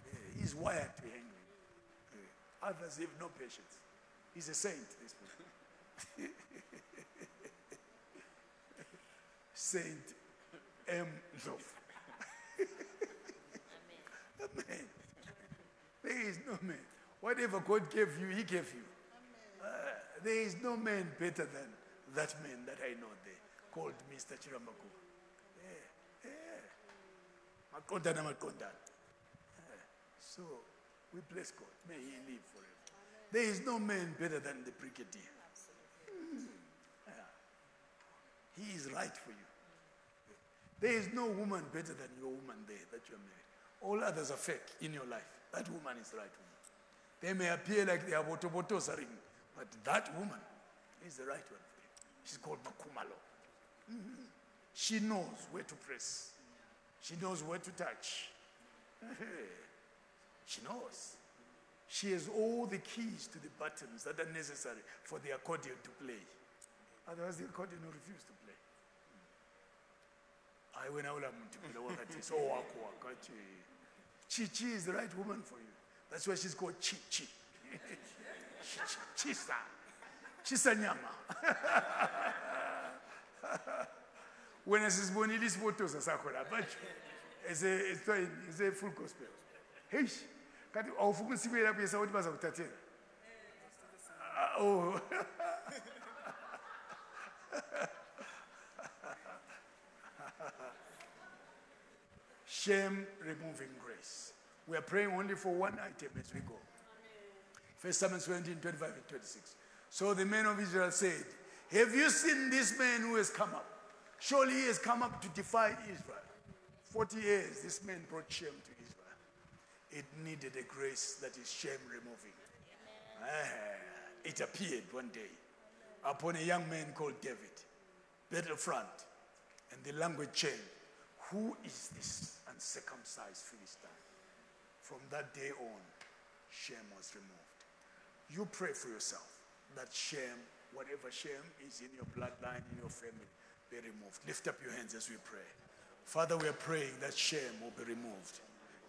Yeah, He's wired to hang with. Uh, Others have no patience. He's a saint, this man. saint M. Love. man. There is no man. Whatever God gave you, He gave you. Uh, there is no man better than that man that I know there, called Mr. Chiramaku. Yeah, yeah. Makondana. So we bless God. May He live forever. There is no man better than the brigadier. Mm. Yeah. He is right for you. There is no woman better than your woman there that you are married. All others are fake in your life. That woman is the right woman. They may appear like they are botobotosaring, but that woman is the right one for you. She's called MaKhumalo. Mhm. She knows where to press. She knows where to touch. she knows. She has all the keys to the buttons that are necessary for the accordion to play. Otherwise, the accordion will refuse to play. I went out wakati so wako wakati. Chi Chi is the right woman for you. That's why she's called Chi Chi. Chi- Chi- Chisa. Chisa nyama. Wena sizibonile isibotoza sakho lapha. It's a, a, a full gospel. Hey, kanti awufuna usibe lapho yesa ukuthi bazakuthathela. Ah, Oh. Shame removing grace. We are praying only for one item as we go. First Samuel 17, 25 and 26. So the men of Israel said, Have you seen this man who has come up? Surely he has come up to defy Israel. 40 years, this man brought shame to Israel. It needed a grace that is shame removing. Ah, it appeared one day upon a young man called David, battlefront, and the language changed. Who is this uncircumcised Philistine? From that day on, shame was removed. You pray for yourself that shame, whatever shame is in your bloodline, in your family, be removed. Lift up your hands as we pray. Father, we are praying that shame will be removed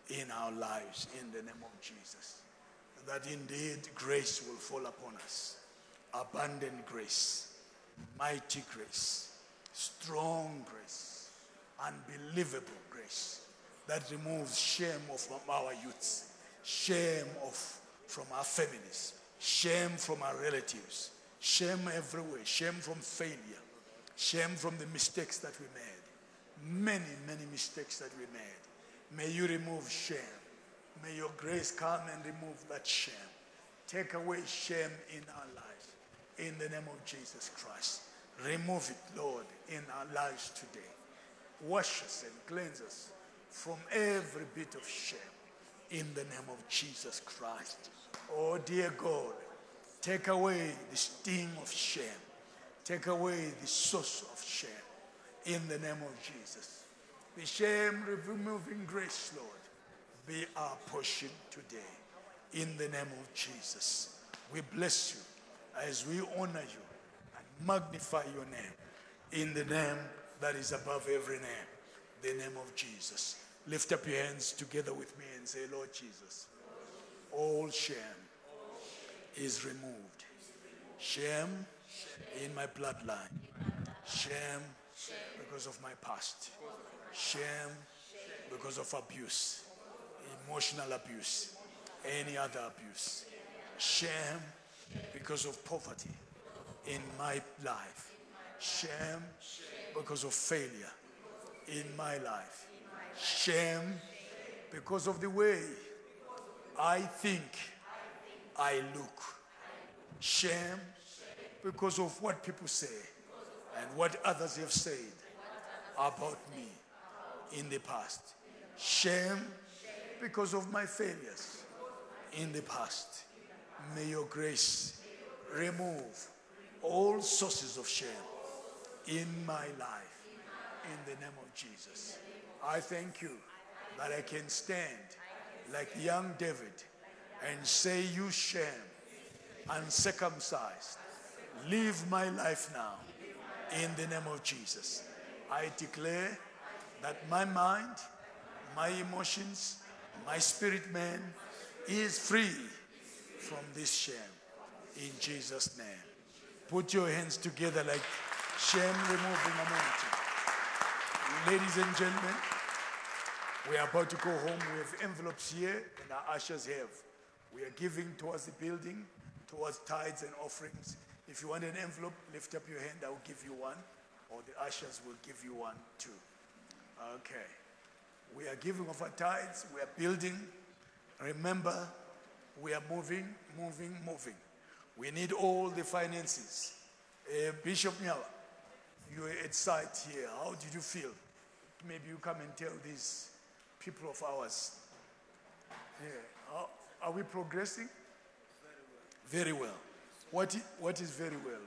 in our lives in the name of Jesus. That indeed grace will fall upon us. Abundant grace, mighty grace, strong grace, unbelievable grace that removes shame from our youths, shame of, from our families, shame from our relatives, shame everywhere, shame from failure, shame from the mistakes that we made, many, many mistakes that we made. May you remove shame. May your grace come and remove that shame. Take away shame in our lives. In the name of Jesus Christ. Remove it, Lord, in our lives today. Wash us and cleanse us from every bit of shame. In the name of Jesus Christ. Oh, dear God, take away the sting of shame. Take away the source of shame. In the name of Jesus. The shame removing grace, Lord, be our portion today. In the name of Jesus. We bless you as we honor you and magnify your name. In the name that is above every name, the name of Jesus. Lift up your hands together with me and say, Lord Jesus, all shame is removed. Shame in my bloodline. Shame because of my past. Shame because of abuse, emotional abuse, any other abuse. Shame because of poverty in my life. Shame because of failure in my life. Shame because of the way I think I look. Shame because of what people say and what others have said about me in the past. Shame because of my failures in the past. May your grace remove all sources of shame in my life in the name of Jesus. I thank you that I can stand like young David and say, You shame, uncircumcised, live my life now in the name of Jesus. I declare that my mind, my emotions, my spirit man is free from this shame. In Jesus' name. Put your hands together like shame removing anointing. Ladies and gentlemen, we are about to go home. We have envelopes here, and our ushers have. We are giving towards the building, towards tithes and offerings. If you want an envelope, lift up your hand. I will give you one, or the ushers will give you one too. Okay. We are giving of our tithes. We are building. Remember, we are moving, moving, moving. We need all the finances. Uh, Bishop Nyala, you are at site here. How did you feel? Maybe you come and tell these people of ours. Yeah. How, are we progressing? Very well. What, i- what is very well?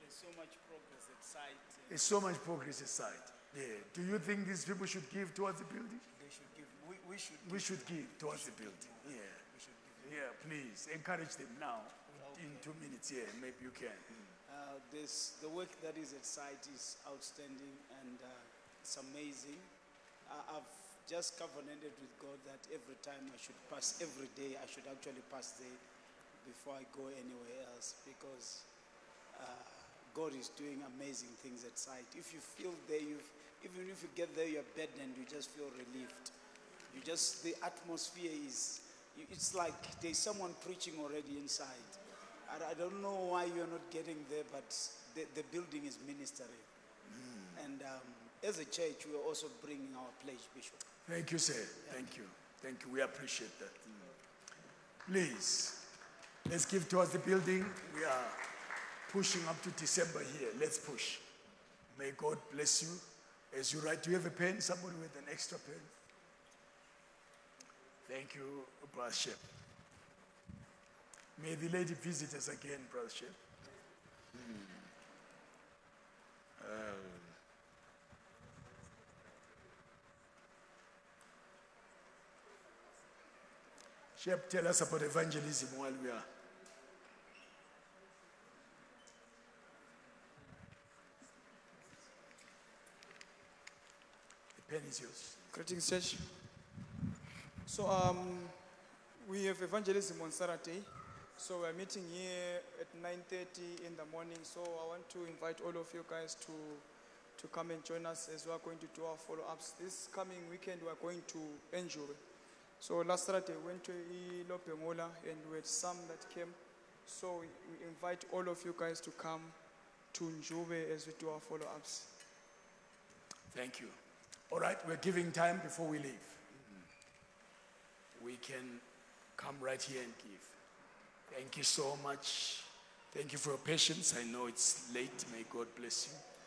There's so much progress at site. There's so much progress aside. Yeah. Do you think these people should give towards the building? They should give. We, we should. We should give towards the building. Yeah. Should give. Yeah, please encourage them now. In two minutes, yeah, maybe you can. Uh, this the work that is at site is outstanding and uh, it's amazing. I've just covenanted with God that every time I should pass, every day I should actually pass there before I go anywhere else because uh, God is doing amazing things at site. If you feel there, even if you get there, you're burdened, you just feel relieved. You just the atmosphere is, it's like there's someone preaching already inside. I, I don't know why you're not getting there, but the, the building is ministering. And um, as a church, we are also bringing our pledge, Bishop. Thank you, sir. Thank you. Thank you. We appreciate that. Please, let's give towards the building. We are pushing up to December here. Let's push. May God bless you. As you write, do you have a pen? Somebody with an extra pen? Thank you, Brother Shep. May the lady visit us again, Brother Shep. Shep, tell us about evangelism while we are. The pen is yours. Greetings, church. So, um, we have evangelism on Saturday. So we're meeting here at 9:30 in the morning. So I want to invite all of you guys to to come and join us as we are going to do our follow-ups. This coming weekend we are going to Njube. So last Saturday we went to Ilopengola and we had some that came. So we, invite all of you guys to come to Njube as we do our follow-ups. Thank you. All right, we're giving time before we leave. We can come right here and give. Thank you so much. Thank you for your patience. I know it's late. May God bless you.